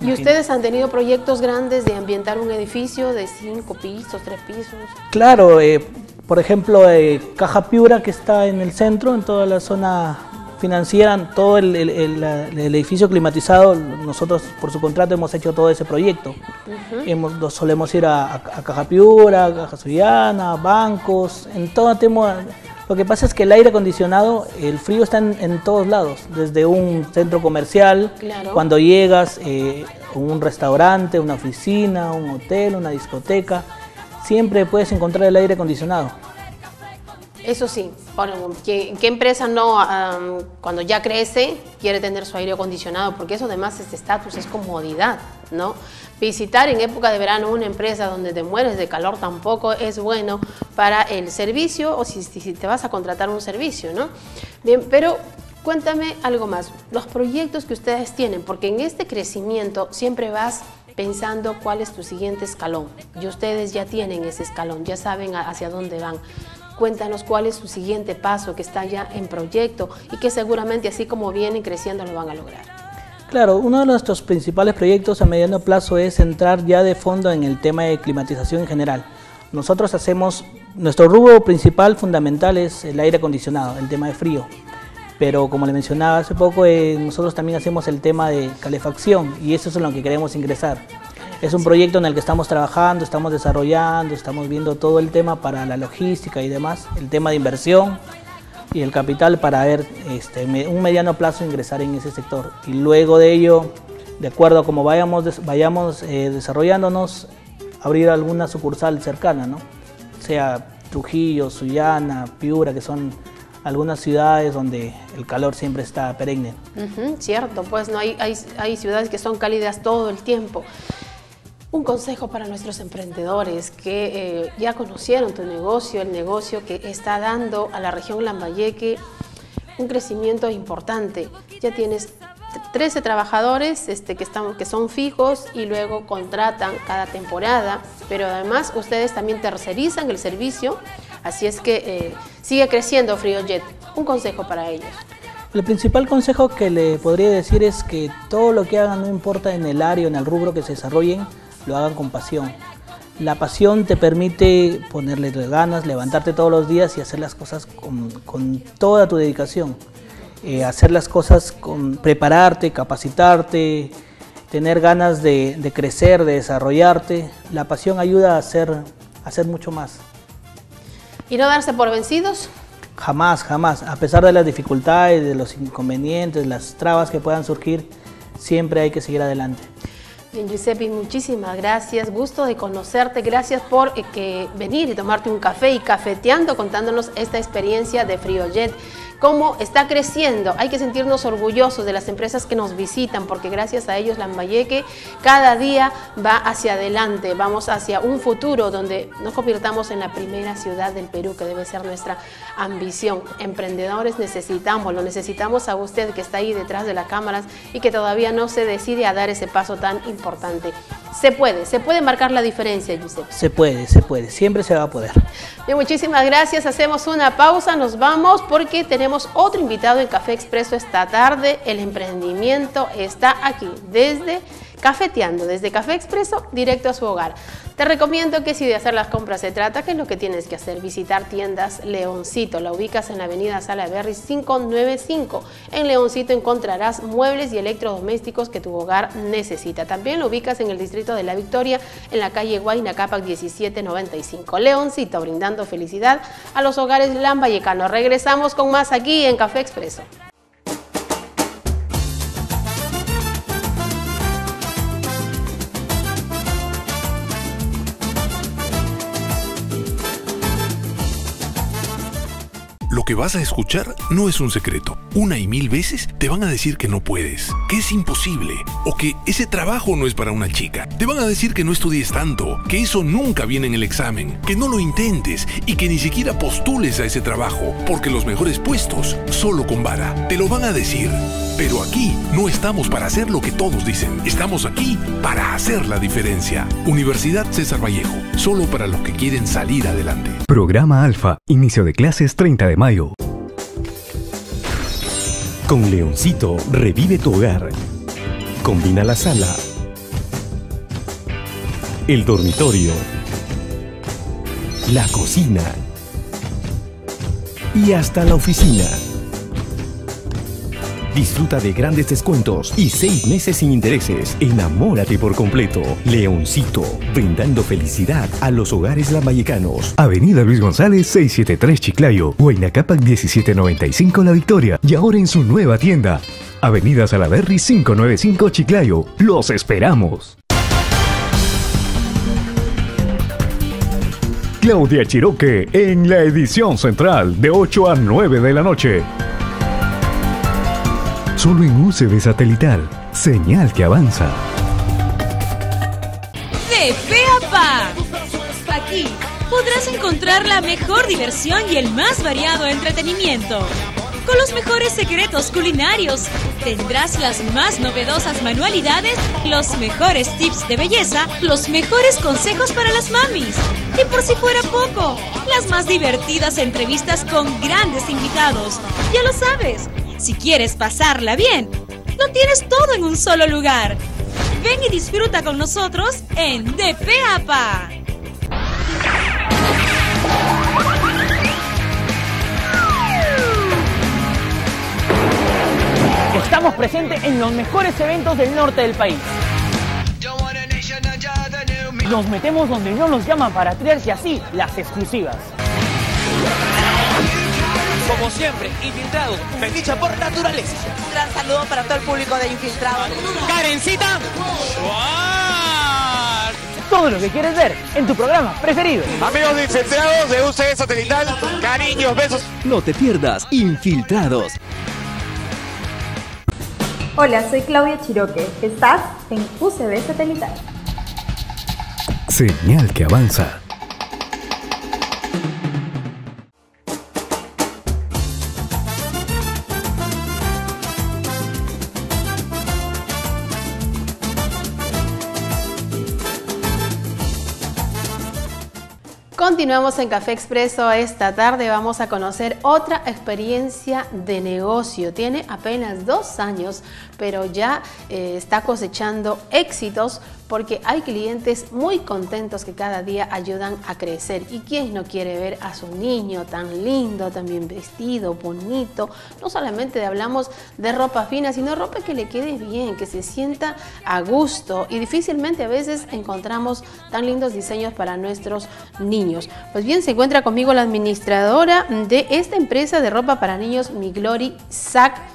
¿Y ustedes han tenido proyectos grandes de ambientar un edificio de cinco pisos, tres pisos? Claro, eh, por ejemplo, eh, Caja Piura, que está en el centro, en toda la zona financiera, todo el, edificio climatizado, nosotros por su contrato hemos hecho todo ese proyecto. hemos, solemos ir a, Caja Piura, Caja Suyana, bancos, en todo tema. Lo que pasa es que el aire acondicionado, el frío está en, todos lados, desde un centro comercial, cuando llegas, eh, un restaurante, una oficina, un hotel, una discoteca, siempre puedes encontrar el aire acondicionado. Eso sí, ¿qué, empresa no, cuando ya crece, quiere tener su aire acondicionado? Porque eso además es estatus, es comodidad, ¿no? Visitar en época de verano una empresa donde te mueres de calor tampoco es bueno para el servicio o si, si te vas a contratar un servicio, ¿no? Bien, pero cuéntame algo más, los proyectos que ustedes tienen, porque en este crecimiento siempre vas pensando cuál es tu siguiente escalón y ustedes ya tienen ese escalón, ya saben hacia dónde van. Cuéntanos cuál es su siguiente paso que está ya en proyecto y que seguramente así como vienen creciendo lo van a lograr. Claro, uno de nuestros principales proyectos a mediano plazo es entrar ya de fondo en el tema de climatización en general. Nosotros hacemos nuestro rubro principal, fundamental, es el aire acondicionado, el tema de frío. Pero como le mencionaba hace poco, eh, nosotros también hacemos el tema de calefacción y eso es en lo que queremos ingresar. Es un proyecto en el que estamos trabajando, estamos desarrollando, estamos viendo todo el tema para la logística y demás, el tema de inversión y el capital para ver este, un mediano plazo ingresar en ese sector. Y luego de ello, de acuerdo a cómo vayamos, vayamos eh, desarrollándonos, abrir alguna sucursal cercana, ¿no? sea Trujillo, Sullana, Piura, que son algunas ciudades donde el calor siempre está perenne. cierto, pues no hay, hay, hay, ciudades que son cálidas todo el tiempo. Un consejo para nuestros emprendedores que eh, ya conocieron tu negocio, el negocio que está dando a la región Lambayeque un crecimiento importante. Ya tienes 13 trabajadores este, que, están, que son fijos y luego contratan cada temporada, pero además ustedes también tercerizan el servicio, así es que eh, sigue creciendo FrioJet. Un consejo para ellos. El principal consejo que le podría decir es que todo lo que hagan, no importa en el área o en el rubro que se desarrollen, lo hagan con pasión. La pasión te permite ponerle ganas, levantarte todos los días y hacer las cosas con, con toda tu dedicación. Eh, hacer las cosas con prepararte, capacitarte, tener ganas de, crecer, de desarrollarte. La pasión ayuda a hacer, a hacer mucho más. ¿Y no darse por vencidos? Jamás, jamás. A pesar de las dificultades, de los inconvenientes, las trabas que puedan surgir, siempre hay que seguir adelante. Bien, Giuseppe, muchísimas gracias. Gusto de conocerte. Gracias por eh, que venir y tomarte un café y cafeteando contándonos esta experiencia de FrioJet cómo está creciendo. Hay que sentirnos orgullosos de las empresas que nos visitan porque gracias a ellos Lambayeque cada día va hacia adelante, vamos hacia un futuro donde nos convirtamos en la primera ciudad del Perú que debe ser nuestra ambición. Emprendedores necesitamos, lo necesitamos a usted que está ahí detrás de las cámaras y que todavía no se decide a dar ese paso tan importante. Se puede, se puede marcar la diferencia, Giuseppe. Se puede, se puede, siempre se va a poder. Bien, muchísimas gracias. Hacemos una pausa, nos vamos porque tenemos otro invitado en Café Expreso esta tarde. El emprendimiento está aquí desde cafeteando desde Café Expreso directo a su hogar. Te recomiendo que si de hacer las compras se trata, ¿qué es lo que tienes que hacer? Visitar tiendas Leoncito. La ubicas en la avenida Sala Berry 595. En Leoncito encontrarás muebles y electrodomésticos que tu hogar necesita. También lo ubicas en el distrito de La Victoria, en la calle Guayna Capac 1795. Leoncito, brindando felicidad a los hogares lambayecanos. Regresamos con más aquí en Café Expreso. Que vas a escuchar no es un secreto. Una y mil veces te van a decir que no puedes, que es imposible o que ese trabajo no es para una chica. Te van a decir que no estudies tanto, que eso nunca viene en el examen, que no lo intentes y que ni siquiera postules a ese trabajo, porque los mejores puestos solo con vara. Te lo van a decir. Pero aquí no estamos para hacer lo que todos dicen. Estamos aquí para hacer la diferencia. Universidad César Vallejo, solo para los que quieren salir adelante. Programa Alfa, inicio de clases 30 de mayo. Con Leoncito revive tu hogar. Combina la sala, el dormitorio, la cocina y hasta la oficina. Disfruta de grandes descuentos y seis meses sin intereses. Enamórate por completo. Leoncito, brindando felicidad a los hogares lambayecanos. Avenida Luis González 673 Chiclayo, Huayna 1795 La Victoria y ahora en su nueva tienda. Avenida Salaberry 595 Chiclayo. Los esperamos. Claudia Chiroque en la edición central de 8 a 9 de la noche solo en UCB satelital. Señal que avanza. De Peapa. Aquí podrás encontrar la mejor diversión y el más variado entretenimiento. Con los mejores secretos culinarios, tendrás las más novedosas manualidades, los mejores tips de belleza, los mejores consejos para las mamis. Y por si fuera poco, las más divertidas entrevistas con grandes invitados. Ya lo sabes, si quieres pasarla bien, lo tienes todo en un solo lugar. Ven y disfruta con nosotros en De Peapa. Estamos presentes en los mejores eventos del norte del país. Nos metemos donde no nos llaman para traerse así las exclusivas. Como siempre, Infiltrados, felicha por naturaleza. Un gran saludo para todo el público de Infiltrados. Karencita. Todo lo que quieres ver en tu programa preferido. Amigos de Infiltrados de UCB Satelital, cariños, besos. No te pierdas Infiltrados. Hola, soy Claudia Chiroque. Estás en UCB Satelital. Señal que avanza. Continuamos en Café Expreso esta tarde. Vamos a conocer otra experiencia de negocio. Tiene apenas dos años, pero ya eh, está cosechando éxitos porque hay clientes muy contentos que cada día ayudan a crecer. ¿Y quién no quiere ver a su niño tan lindo, tan bien vestido, bonito? No solamente hablamos de ropa fina, sino ropa que le quede bien, que se sienta a gusto. Y difícilmente a veces encontramos tan lindos diseños para nuestros niños. Pues bien, se encuentra conmigo la administradora de esta empresa de ropa para niños, Mi Glory Sac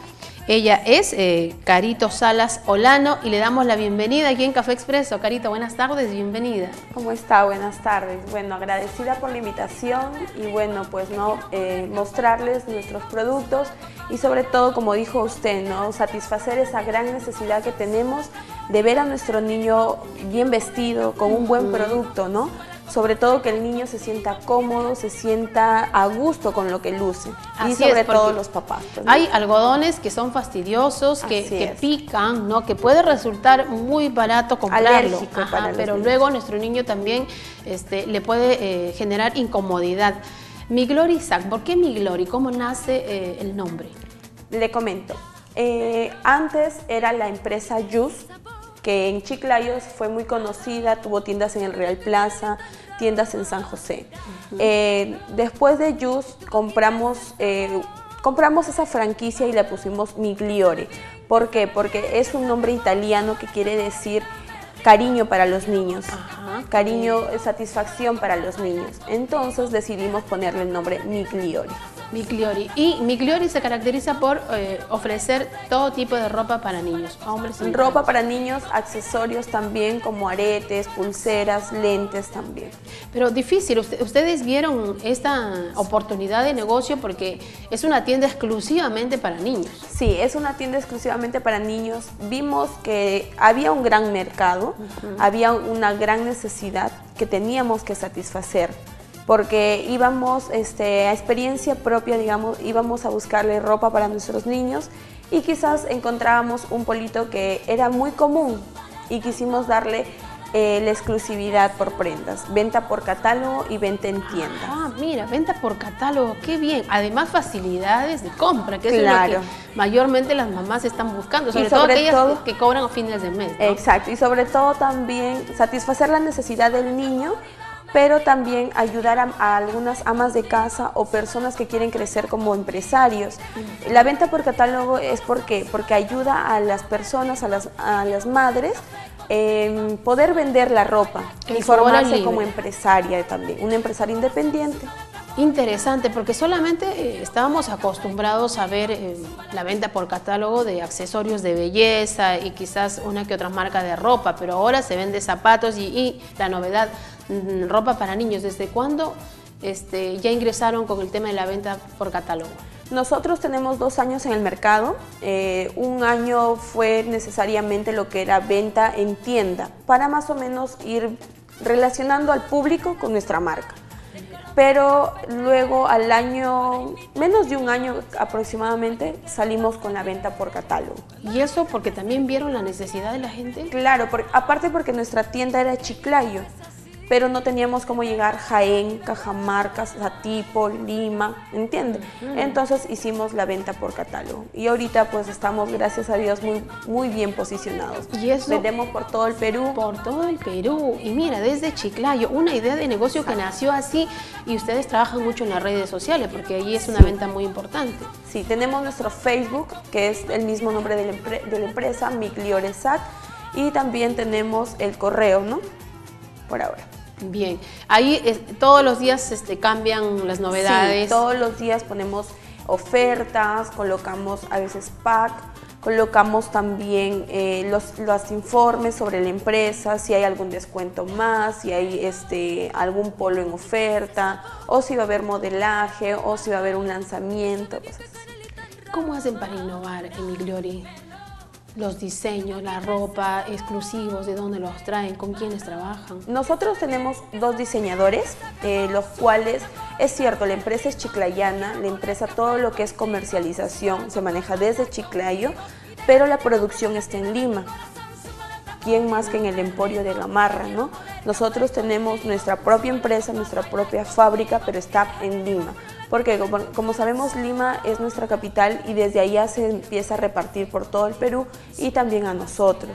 ella es eh, Carito Salas Olano y le damos la bienvenida aquí en Café Expreso. Carito, buenas tardes, bienvenida. ¿Cómo está? Buenas tardes. Bueno, agradecida por la invitación y bueno, pues no eh, mostrarles nuestros productos y sobre todo, como dijo usted, no satisfacer esa gran necesidad que tenemos de ver a nuestro niño bien vestido, con un buen producto, ¿no? Sobre todo que el niño se sienta cómodo, se sienta a gusto con lo que luce. y sobre todo los papás. Pues, hay algodones que son fastidiosos, que, pican, ¿no? que puede resultar muy barato comprarlo. pero luego nuestro niño también este, le puede eh, generar incomodidad. Mi Glory Isaac, ¿por qué Mi Glory? ¿Cómo nace eh, el nombre? Le comento. Eh, antes era la empresa Juice, que en Chiclayos fue muy conocida, tuvo tiendas en el Real Plaza, tiendas en San José. Eh, después de Jus compramos, eh, compramos esa franquicia y le pusimos Migliore. ¿Por qué? Porque es un nombre italiano que quiere decir cariño para los niños, cariño, satisfacción para los niños. Entonces decidimos ponerle el nombre Migliore. Migliori. Y Migliori se caracteriza por eh, ofrecer todo tipo de ropa para niños, hombres y Ropa para niños, accesorios también como aretes, pulseras, lentes también. Pero difícil, ustedes vieron esta oportunidad de negocio porque es una tienda exclusivamente para niños. Sí, es una tienda exclusivamente para niños. Vimos que había un gran mercado, había una gran necesidad que teníamos que satisfacer porque íbamos este, a experiencia propia, digamos, íbamos a buscarle ropa para nuestros niños y quizás encontrábamos un polito que era muy común y quisimos darle eh, la exclusividad por prendas, venta por catálogo y venta en tienda. Ah, mira, venta por catálogo, qué bien. Además facilidades de compra, que es lo que mayormente las mamás están buscando, sobre, todo aquellas que cobran a fines de mes. Exacto, y sobre todo también satisfacer la necesidad del niño pero también ayudar a, algunas amas de casa o personas que quieren crecer como empresarios. La venta por catálogo es porque, porque ayuda a las personas, a las, a las madres, en poder vender la ropa y formarse como empresaria también, una empresaria independiente. Interesante, porque solamente eh, estábamos acostumbrados a ver eh, la venta por catálogo de accesorios de belleza y quizás una que otra marca de ropa, pero ahora se vende zapatos y, la novedad, mm, ropa para niños. ¿Desde cuándo este, ya ingresaron con el tema de la venta por catálogo? Nosotros tenemos dos años en el mercado. Eh, un año fue necesariamente lo que era venta en tienda, para más o menos ir relacionando al público con nuestra marca pero luego al año, menos de un año aproximadamente, salimos con la venta por catálogo. ¿Y eso porque también vieron la necesidad de la gente? Claro, aparte porque nuestra tienda era Chiclayo. Pero no teníamos cómo llegar Jaén, Cajamarca, Satipo, Lima, ¿entiendes? Entonces hicimos la venta por catálogo y ahorita pues estamos, gracias a Dios, muy, muy bien posicionados. Y eso Vendemos por todo el Perú. Por todo el Perú. Y mira, desde Chiclayo, una idea de negocio que nació así y ustedes trabajan mucho en las redes sociales porque allí es una venta muy importante. Sí, tenemos nuestro Facebook, que es el mismo nombre de la, de la empresa, Miglioresac, y también tenemos el correo, ¿no? Por ahora. Bien, ahí todos los días este, cambian las novedades. Sí, todos los días ponemos ofertas, colocamos a veces pack, colocamos también eh, los, los, informes sobre la empresa, si hay algún descuento más, si hay este, algún polo en oferta, o si va a haber modelaje, o si va a haber un lanzamiento, cosas así. ¿Cómo hacen para innovar en mi Glory? Los diseños, la ropa, exclusivos, de dónde los traen, con quiénes trabajan. Nosotros tenemos dos diseñadores, eh, los cuales, es cierto, la empresa es chiclayana, la empresa todo lo que es comercialización se maneja desde Chiclayo, pero la producción está en Lima. ¿Quién más que en el Emporio de Gamarra, no? Nosotros tenemos nuestra propia empresa, nuestra propia fábrica, pero está en Lima porque como, sabemos Lima es nuestra capital y desde allá se empieza a repartir por todo el Perú y también a nosotros.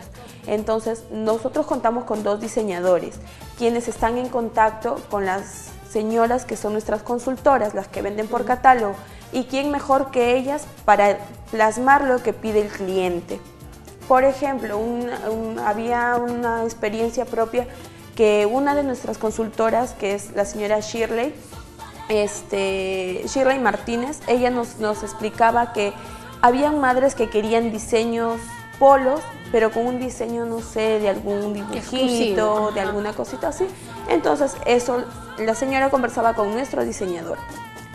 Entonces nosotros contamos con dos diseñadores, quienes están en contacto con las señoras que son nuestras consultoras, las que venden por catálogo, y quién mejor que ellas para plasmar lo que pide el cliente. Por ejemplo, había una experiencia propia que una de nuestras consultoras, que es la señora Shirley, este, Shirley Martínez, ella nos, nos explicaba que habían madres que querían diseños polos, pero con un diseño, no sé, de algún dibujito, de alguna cosita así. Entonces, eso, la señora conversaba con nuestro diseñador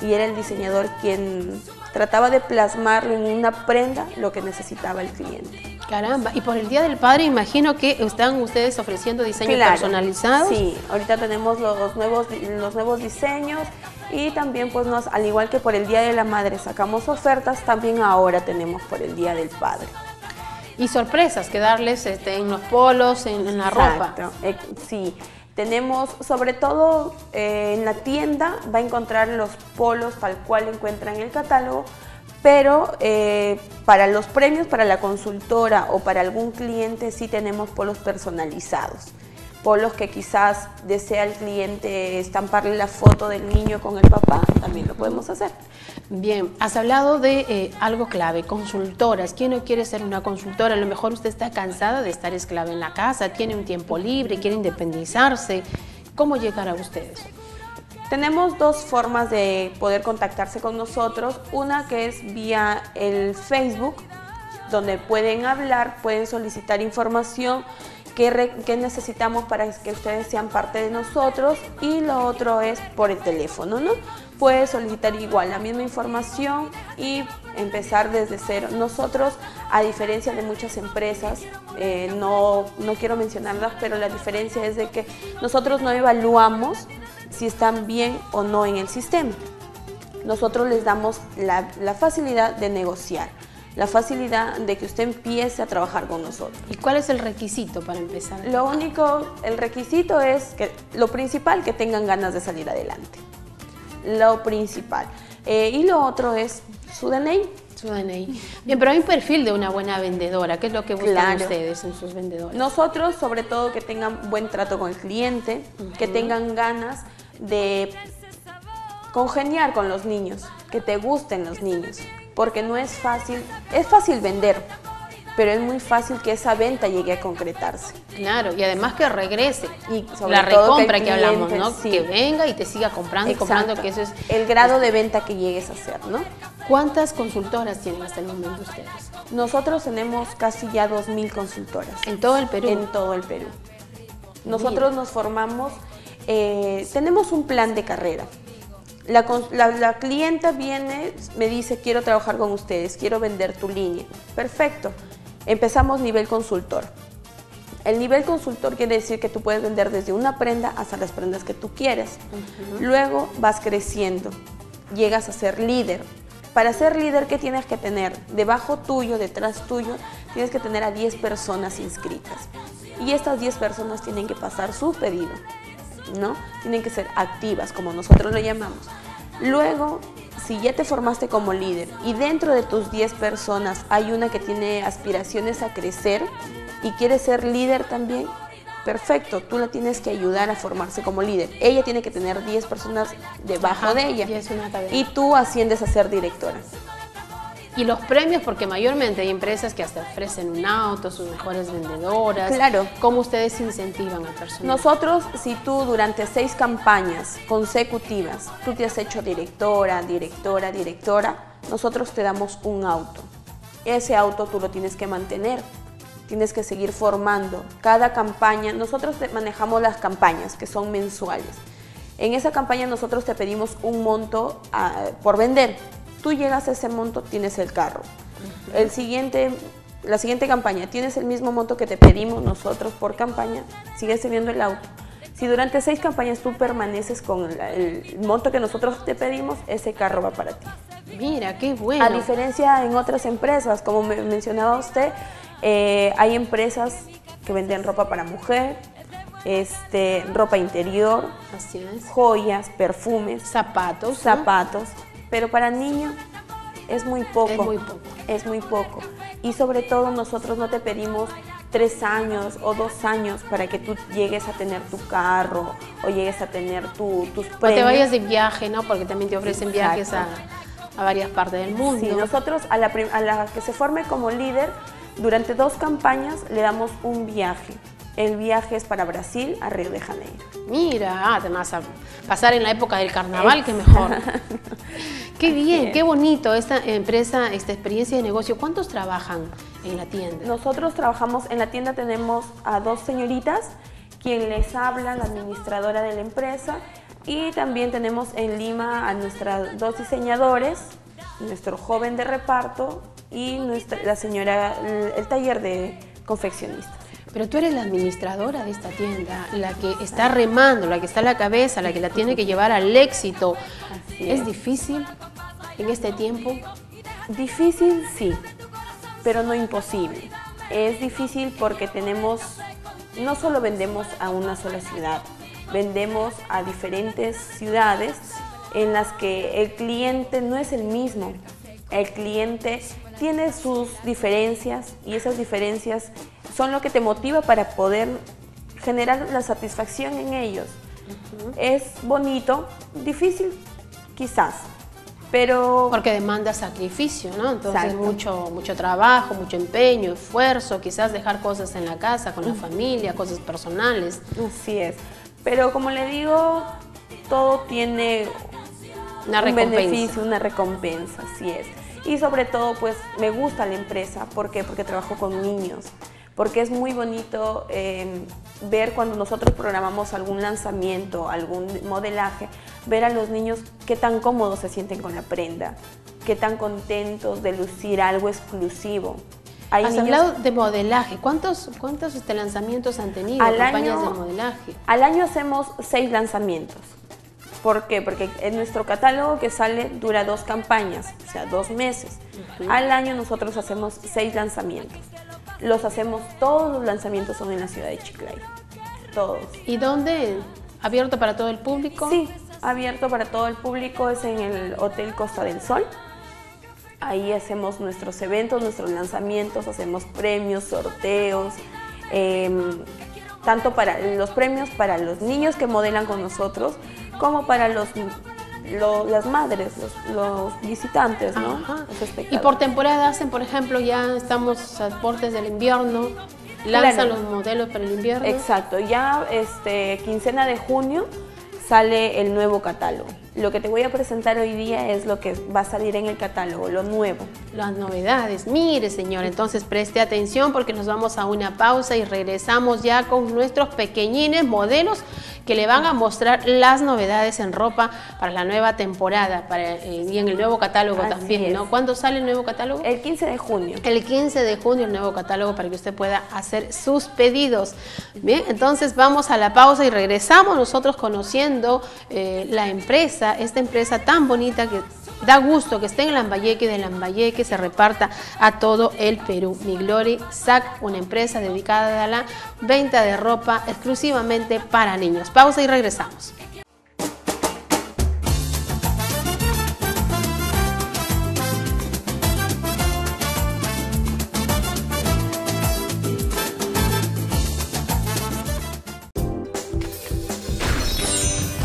y era el diseñador quien trataba de plasmarlo en una prenda lo que necesitaba el cliente. Caramba, y por el Día del Padre imagino que están ustedes ofreciendo diseños personalizados. Sí, ahorita tenemos los nuevos, los nuevos diseños y también pues nos, al igual que por el Día de la Madre sacamos ofertas, también ahora tenemos por el Día del Padre. Y sorpresas que darles este, en los polos, en, la ropa. Eh, sí, tenemos, sobre todo eh, en la tienda, va a encontrar los polos tal cual encuentra en el catálogo, pero eh, para los premios, para la consultora o para algún cliente sí tenemos polos personalizados. Polos que quizás desea el cliente estamparle la foto del niño con el papá, también lo podemos hacer. Bien, has hablado de eh, algo clave, consultoras. ¿Quién no quiere ser una consultora? A lo mejor usted está cansada de estar esclava en la casa, tiene un tiempo libre, quiere independizarse. ¿Cómo llegar a ustedes? Tenemos dos formas de poder contactarse con nosotros. Una que es vía el Facebook, donde pueden hablar, pueden solicitar información qué, necesitamos para que ustedes sean parte de nosotros y lo otro es por el teléfono, ¿no? Puede solicitar igual la misma información y empezar desde cero. Nosotros, a diferencia de muchas empresas, eh, no, no quiero mencionarlas, pero la diferencia es de que nosotros no evaluamos si están bien o no en el sistema. Nosotros les damos la facilidad de negociar la facilidad de que usted empiece a trabajar con nosotros. ¿Y cuál es el requisito para empezar? Lo único, el requisito es que lo principal, que tengan ganas de salir adelante. Lo principal. Eh, y lo otro es su DNI. Su DNI. Bien, pero hay un perfil de una buena vendedora. ¿Qué es lo que buscan ustedes en sus vendedores? Nosotros, sobre todo, que tengan buen trato con el cliente, que tengan ganas de congeniar con los niños, que te gusten los niños porque no es fácil, es fácil vender, pero es muy fácil que esa venta llegue a concretarse. Claro, y además que regrese. Y sobre la recompra que, hablamos, ¿no? Que venga y te siga comprando y comprando, que eso es... El grado de venta que llegues a hacer, ¿no? ¿Cuántas consultoras tienen hasta el momento ustedes? Nosotros tenemos casi ya 2.000 consultoras. ¿En todo el Perú? En todo el Perú. Nosotros nos formamos, eh, tenemos un plan de carrera. La, clienta viene, me dice, quiero trabajar con ustedes, quiero vender tu línea. Perfecto. Empezamos nivel consultor. El nivel consultor quiere decir que tú puedes vender desde una prenda hasta las prendas que tú quieres. Luego vas creciendo, llegas a ser líder. Para ser líder, ¿qué tienes que tener? Debajo tuyo, detrás tuyo, tienes que tener a 10 personas inscritas. Y estas 10 personas tienen que pasar su pedido ¿no? Tienen que ser activas, como nosotros lo llamamos. Luego, si ya te formaste como líder y dentro de tus 10 personas hay una que tiene aspiraciones a crecer y quiere ser líder también, perfecto, tú la tienes que ayudar a formarse como líder. Ella tiene que tener 10 personas debajo de ella y tú asciendes a ser directora. Y los premios, porque mayormente hay empresas que hasta ofrecen un auto, sus mejores vendedoras. Claro. ¿Cómo ustedes incentivan al personal? Nosotros, si tú durante seis campañas consecutivas, tú te has hecho directora, directora, directora, nosotros te damos un auto. Ese auto tú lo tienes que mantener, tienes que seguir formando. Cada campaña, nosotros manejamos las campañas que son mensuales. En esa campaña nosotros te pedimos un monto ah, por vender Tú llegas a ese monto, tienes el carro. El siguiente, la siguiente campaña, tienes el mismo monto que te pedimos nosotros por campaña, sigues teniendo el auto. Si durante seis campañas tú permaneces con el, monto que nosotros te pedimos, ese carro va para ti. Mira, qué bueno. A diferencia en otras empresas, como me mencionaba usted, eh, hay empresas que venden ropa para mujer, este, ropa interior, joyas, perfumes, zapatos, zapatos pero para niño es muy poco. Es muy poco. Es muy poco. Y sobre todo nosotros no te pedimos tres años o dos años para que tú llegues a tener tu carro o llegues a tener tu, tus premios. O te vayas de viaje, ¿no? Porque también te ofrecen viajes a, varias partes del mundo. Sí, nosotros a la, a la que se forme como líder, durante dos campañas le damos un viaje. El viaje es para Brasil, a Río de Janeiro. Mira, además a pasar en la época del carnaval, qué mejor. qué bien, qué bonito esta empresa, esta experiencia de negocio. ¿Cuántos trabajan en la tienda? Nosotros trabajamos, en la tienda tenemos a dos señoritas, quien les habla, la administradora de la empresa, y también tenemos en Lima a nuestras dos diseñadores, nuestro joven de reparto y nuestra, la señora, el taller de confeccionistas. Pero tú eres la administradora de esta tienda, la que está remando, la que está a la cabeza, la que la tiene que llevar al éxito. es. difícil en este tiempo? Difícil, sí, pero no imposible. Es difícil porque tenemos, no solo vendemos a una sola ciudad, vendemos a diferentes ciudades en las que el cliente no es el mismo. El cliente tiene sus diferencias y esas diferencias son lo que te motiva para poder generar la satisfacción en ellos. Es bonito, difícil quizás, pero... Porque demanda sacrificio, ¿no? Entonces mucho, mucho trabajo, mucho empeño, esfuerzo, quizás dejar cosas en la casa, con la familia, cosas personales. Así es. Pero como le digo, todo tiene una un beneficio, una recompensa, así es. Y sobre todo, pues me gusta la empresa. ¿Por qué? Porque trabajo con niños porque es muy bonito em, ver cuando nosotros programamos algún lanzamiento, algún modelaje, ver a los niños qué tan cómodos se sienten con la prenda, qué tan contentos de lucir algo exclusivo. Hay Has hablado de modelaje. ¿Cuántos, cuántos este, lanzamientos han tenido al campañas de modelaje? Al año hacemos seis lanzamientos. ¿Por qué? Porque en nuestro catálogo que sale dura dos campañas, o sea, dos meses. Al año nosotros hacemos seis lanzamientos los hacemos, todos los lanzamientos son en la ciudad de Chiclayo, todos. ¿Y dónde? ¿Abierto para todo el público? Sí, abierto para todo el público, es en el Hotel Costa del Sol. Ahí hacemos nuestros eventos, nuestros lanzamientos, hacemos premios, sorteos, em, tanto para los premios para los niños que modelan con nosotros, como para los las madres, los, visitantes, ¿no? y por temporada hacen, por ejemplo, ya estamos a portes del invierno, lanzan los modelos para el invierno. Exacto, ya este, quincena de junio sale el nuevo catálogo. Lo que te voy a presentar hoy día es lo que va a salir en el catálogo, lo nuevo. Las novedades. Mire, señor, entonces preste atención porque nos vamos a una pausa y regresamos ya con nuestros pequeñines modelos que le van a mostrar las novedades en ropa para la nueva temporada para, eh, y en el nuevo catálogo también, ¿no? ¿Cuándo sale el nuevo catálogo? El 15 de junio. El 15 de junio el nuevo catálogo para que usted pueda hacer sus pedidos. Bien, entonces vamos a la pausa y regresamos nosotros conociendo eh, la empresa, esta empresa tan bonita que Da gusto que esté en Lambayeque y de Lambayeque se reparta a todo el Perú. Mi Glory Sac, una empresa dedicada a la venta de ropa exclusivamente para niños. Pausa y regresamos.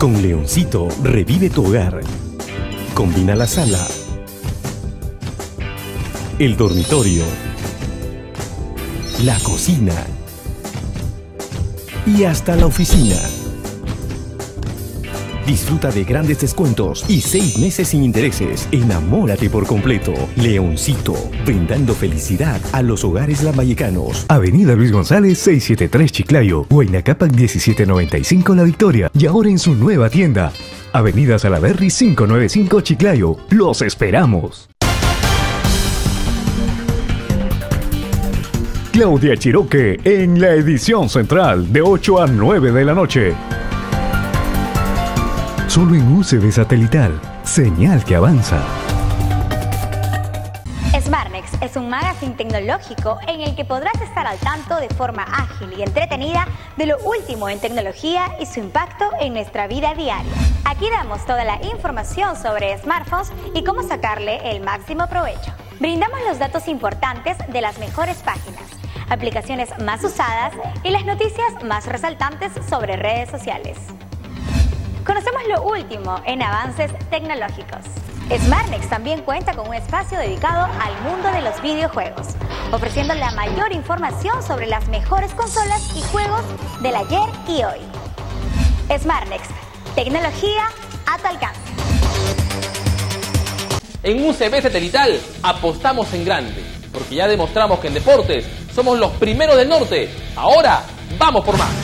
Con Leoncito revive tu hogar. Combina la sala, el dormitorio, la cocina y hasta la oficina. Disfruta de grandes descuentos y seis meses sin intereses. Enamórate por completo. Leoncito, brindando felicidad a los hogares lambayecanos. Avenida Luis González 673 Chiclayo, Huayna 1795 La Victoria y ahora en su nueva tienda. Avenida Salaberry 595 Chiclayo. Los esperamos. Claudia Chiroque en la edición central de 8 a 9 de la noche. Solo en UCB satelital. Señal que avanza. Smartnex es un magazine tecnológico en el que podrás estar al tanto de forma ágil y entretenida de lo último en tecnología y su impacto en nuestra vida diaria. Aquí damos toda la información sobre smartphones y cómo sacarle el máximo provecho. Brindamos los datos importantes de las mejores páginas, aplicaciones más usadas y las noticias más resaltantes sobre redes sociales. Conocemos lo último en avances tecnológicos. Smartnex también cuenta con un espacio dedicado al mundo de los videojuegos, ofreciendo la mayor información sobre las mejores consolas y juegos del ayer y hoy. Smartnex, tecnología a tu alcance. En UCB Satelital apostamos en grande, porque ya demostramos que en deportes somos los primeros del norte. Ahora, vamos por más.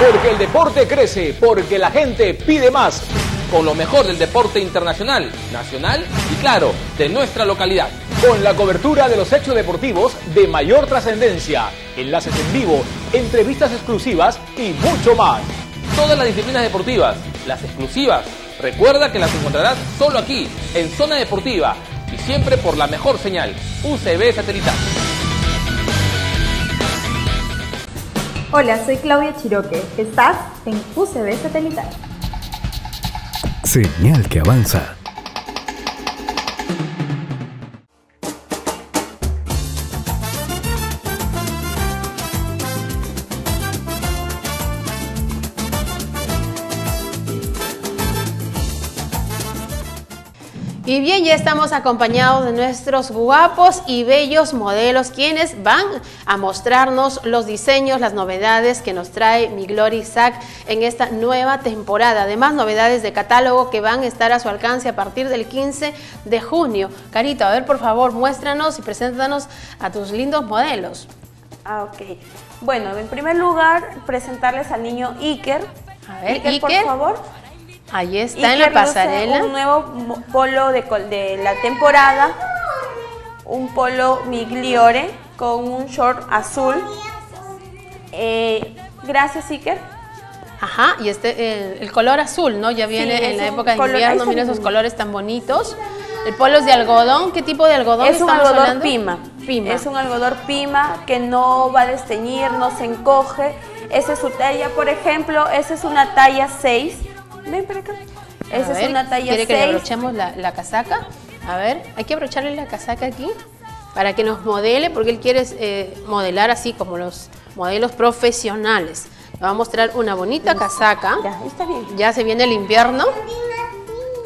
Porque el deporte crece, porque la gente pide más. Con lo mejor del deporte internacional, nacional y claro, de nuestra localidad. Con la cobertura de los hechos deportivos de mayor trascendencia, enlaces en vivo, entrevistas exclusivas y mucho más. Todas las disciplinas deportivas, las exclusivas. Recuerda que las encontrarás solo aquí, en Zona Deportiva, y siempre por la mejor señal, UCB Satelital. Hola, soy Claudia Chiroque. Estás en UCB Satelital. Señal que avanza. Y bien, ya estamos acompañados de nuestros guapos y bellos modelos, quienes van a mostrarnos los diseños, las novedades que nos trae mi Glory Sac en esta nueva temporada. Además, novedades de catálogo que van a estar a su alcance a partir del 15 de junio. Carito, a ver, por favor, muéstranos y preséntanos a tus lindos modelos. Ah, ok. Bueno, en primer lugar, presentarles al niño Iker. A ver, Iker, por Iker. favor. Ahí está en la pasarela. Un nuevo polo de, la temporada, un polo Migliore con un short azul. Eh, gracias, Iker. Ajá, y este, el, el color azul, ¿no? Ya viene Sí, en la época de color- invierno, mira esos colores tan bonitos. El polo es de algodón, ¿qué tipo de algodón Es un algodón pima. Pima. Es un algodón pima que no va a desteñir, no se encoge. Esa es su talla, por ejemplo, esa es una talla 6. Ven para acá. Esa ver, es una talla ¿Quiere que le 6. abrochemos la, la casaca? A ver, hay que abrocharle la casaca aquí para que nos modele, porque él quiere eh, modelar así como los modelos profesionales. Le va a mostrar una bonita casaca. Ya, está bien. Ya se viene el invierno.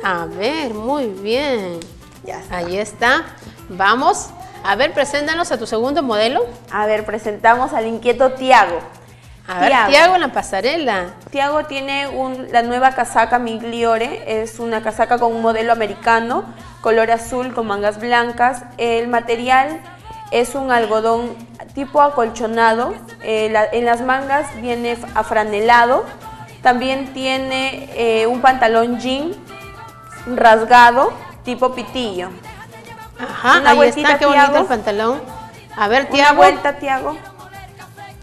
A ver, muy bien. Ya está. Ahí está. Vamos. A ver, preséntanos a tu segundo modelo. A ver, presentamos al inquieto Tiago. A ver, Tiago. En la pasarela. Tiago tiene un- la nueva casaca Migliore, es una casaca con un modelo americano, color azul con mangas blancas. El material es un algodón tipo acolchonado, eh, la- en las mangas viene afranelado. También tiene eh, un pantalón jean rasgado tipo pitillo. Ajá, Una ahí vueltita, está, qué bonito Tiago. el pantalón. A ver, Una Tiago. vuelta, Tiago.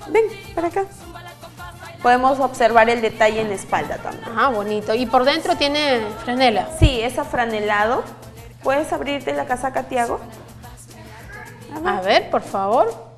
Ven, para acá. Podemos observar el detalle en la espalda también. Ah, bonito. ¿Y por dentro tiene franela? Sí, es afranelado. ¿Puedes abrirte la casaca, Tiago? A ver, por favor.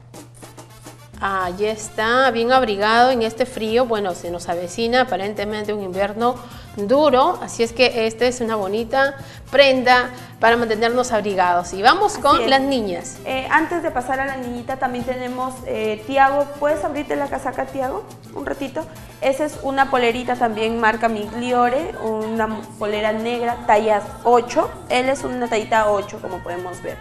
Ahí está, bien abrigado en este frío. Bueno, se nos avecina aparentemente un invierno duro, así es que esta es una bonita prenda para mantenernos abrigados. Y vamos con las niñas. Eh, antes de pasar a la niñita también tenemos, eh, Tiago, ¿puedes abrirte la casaca, Tiago? Un ratito. Esa es una polerita también marca Migliore, una polera negra, talla 8. Él es una tallita 8, como podemos ver.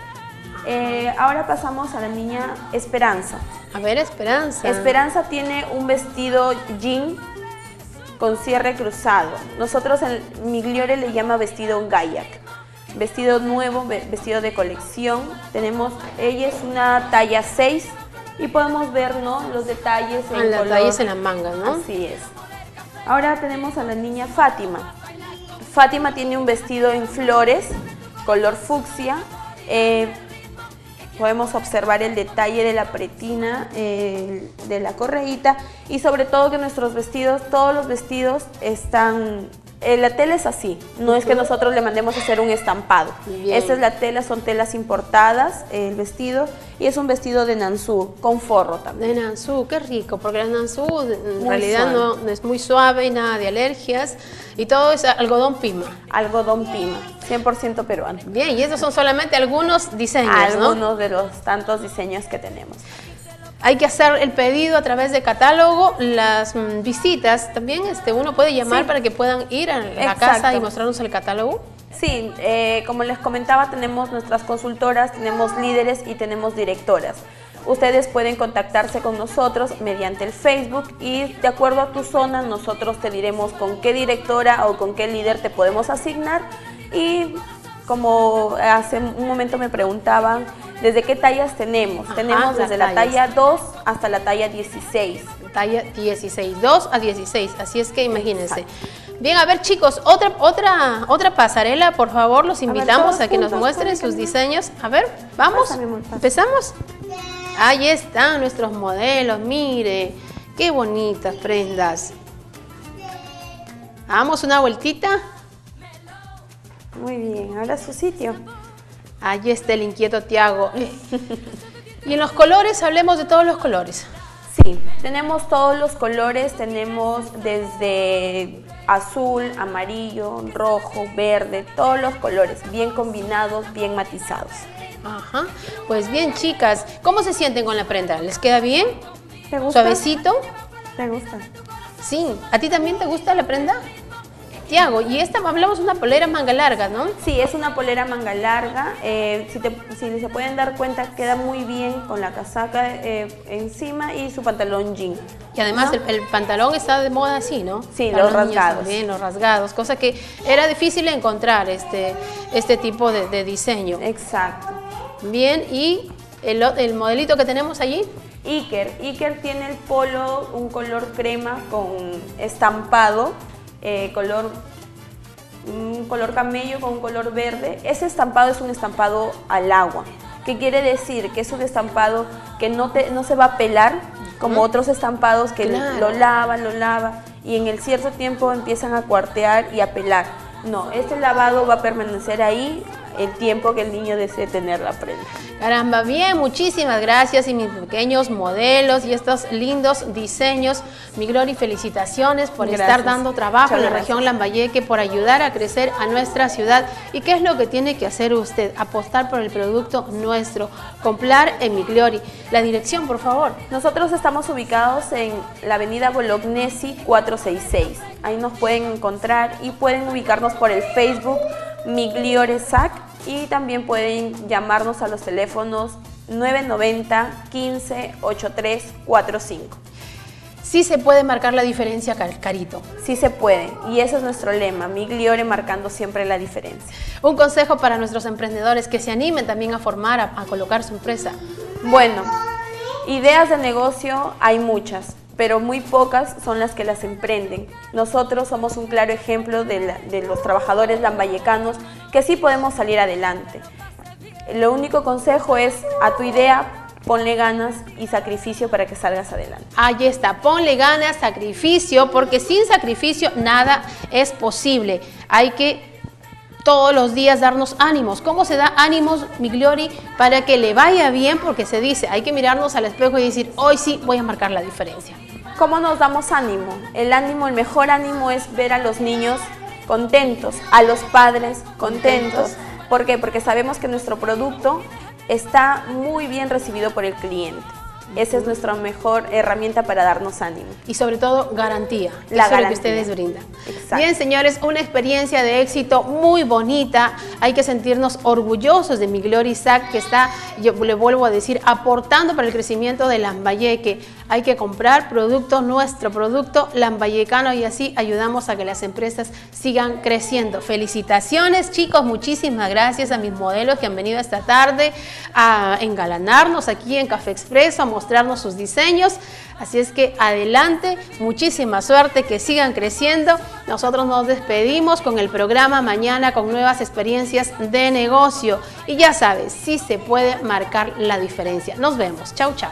Eh, ahora pasamos a la niña Esperanza. A ver, Esperanza. Esperanza tiene un vestido jean con cierre cruzado. Nosotros en Migliore le llama vestido Gayak. Vestido nuevo, vestido de colección. Tenemos, ella es una talla 6 y podemos ver ¿no? los detalles en los detalles en la manga, ¿no? Así es. Ahora tenemos a la niña Fátima. Fátima tiene un vestido en flores, color fucsia. Eh, podemos observar el detalle de la pretina, de la correíta y sobre todo que nuestros vestidos, todos los vestidos están eh, la tela es así, no es que nosotros le mandemos a hacer un estampado. Esta es la tela, son telas importadas, el vestido, y es un vestido de Nansú, con forro también. De Nansú, qué rico, porque el Nansú en realidad no es muy suave, nada de alergias, y todo es algodón pima. Algodón pima, 100% peruano. Bien, y esos son solamente algunos diseños, Algunos de los tantos diseños que tenemos. Hay que hacer el pedido a través de catálogo, las mm, visitas también este, uno puede llamar para que puedan ir a la casa y mostrarnos el catálogo. Sí, eh, como les comentaba, tenemos nuestras consultoras, tenemos líderes y tenemos directoras. Ustedes pueden contactarse con nosotros mediante el Facebook y de acuerdo a tu zona nosotros te diremos con qué directora o con qué líder te podemos asignar y como hace un momento me preguntaban, ¿desde qué tallas tenemos? tenemos desde la talla 2 hasta la talla 16. Talla 16, 2 a 16, así es que imagínense. Bien, a ver chicos, otra, otra, otra pasarela, por favor, los invitamos a, que nos muestren sus diseños. A ver, vamos, empezamos. Ahí están nuestros modelos, mire, qué bonitas prendas. Damos una vueltita. Muy bien, ahora su sitio. Allí está el inquieto Tiago. y en los colores, hablemos de todos los colores. Sí, tenemos todos los colores, tenemos desde azul, amarillo, rojo, verde, todos los colores, bien combinados, bien matizados. Ajá, pues bien chicas, ¿cómo se sienten con la prenda? ¿Les queda bien? ¿Te gusta? ¿Suavecito? ¿Te gusta? Sí, ¿a ti también te gusta la prenda? Tiago, y esta hablamos de una polera manga larga, ¿no? Sí, es una polera manga larga. Eh, si, se pueden dar cuenta, queda muy bien con la casaca eh, encima y su pantalón jean. Y además el, pantalón está de moda así, ¿no? Sí, los rasgados. Bien, los rasgados, cosa que era difícil encontrar este, este tipo de, diseño. Exacto. Bien, y el, el modelito que tenemos allí. Iker. Iker tiene el polo, un color crema con estampado eh, color, un color camello con un color verde. Ese estampado es un estampado al agua, que quiere decir que es un estampado que no, te, no se va a pelar como otros estampados que lo lavan, lo lava y en el cierto tiempo empiezan a cuartear y a pelar. No, este lavado va a permanecer ahí el tiempo que el niño desee tener la prenda. Caramba, bien, muchísimas gracias y mis pequeños modelos y estos lindos diseños. Mi Gloria, felicitaciones por estar dando trabajo en la región Lambayeque, por ayudar a crecer a nuestra ciudad. ¿Y qué es lo que tiene que hacer usted? Apostar por el producto nuestro, comprar en Mi Glory. La dirección, por favor. Nosotros estamos ubicados en la avenida Bolognesi 466. Ahí nos pueden encontrar y pueden ubicarnos por el Facebook Miglioresac y también pueden llamarnos a los teléfonos 990 15 8345. Sí se puede marcar la diferencia, Carito. Sí se puede, y ese es nuestro lema, Migliore marcando siempre la diferencia. Un consejo para nuestros emprendedores que se animen también a formar, a, a colocar su empresa. Bueno, ideas de negocio hay muchas, pero muy pocas son las que las emprenden. Nosotros somos un claro ejemplo de, los trabajadores lambayecanos que sí podemos salir adelante. Lo único consejo es a tu idea ponle ganas y sacrificio para que salgas adelante. Ahí está, ponle ganas, sacrificio, porque sin sacrificio nada es posible. Hay que todos los días darnos ánimos. ¿Cómo se da ánimos, mi Glory, para que le vaya bien? Porque se dice, hay que mirarnos al espejo y decir, hoy sí voy a marcar la diferencia. ¿Cómo nos damos ánimo? El ánimo, el mejor ánimo es ver a los niños contentos, a los padres contentos. ¿Por qué? Porque sabemos que nuestro producto está muy bien recibido por el cliente. Esa es nuestra mejor herramienta para darnos ánimo. Y sobre todo garantía, la garantía. que ustedes brindan. Bien, señores, una experiencia de éxito muy bonita. Hay que sentirnos orgullosos de mi Gloria Isaac, que está, yo le vuelvo a decir, aportando para el crecimiento de Lambayeque. Hay que comprar producto, nuestro producto lambayecano y así ayudamos a que las empresas sigan creciendo. Felicitaciones, chicos, muchísimas gracias a mis modelos que han venido esta tarde a engalanarnos aquí en Café Expreso, mostrarnos sus diseños. Así es que adelante, muchísima suerte, que sigan creciendo. Nosotros nos despedimos con el programa mañana con nuevas experiencias de negocio. Y ya sabes, sí se puede marcar la diferencia. Nos vemos. Chau, chau.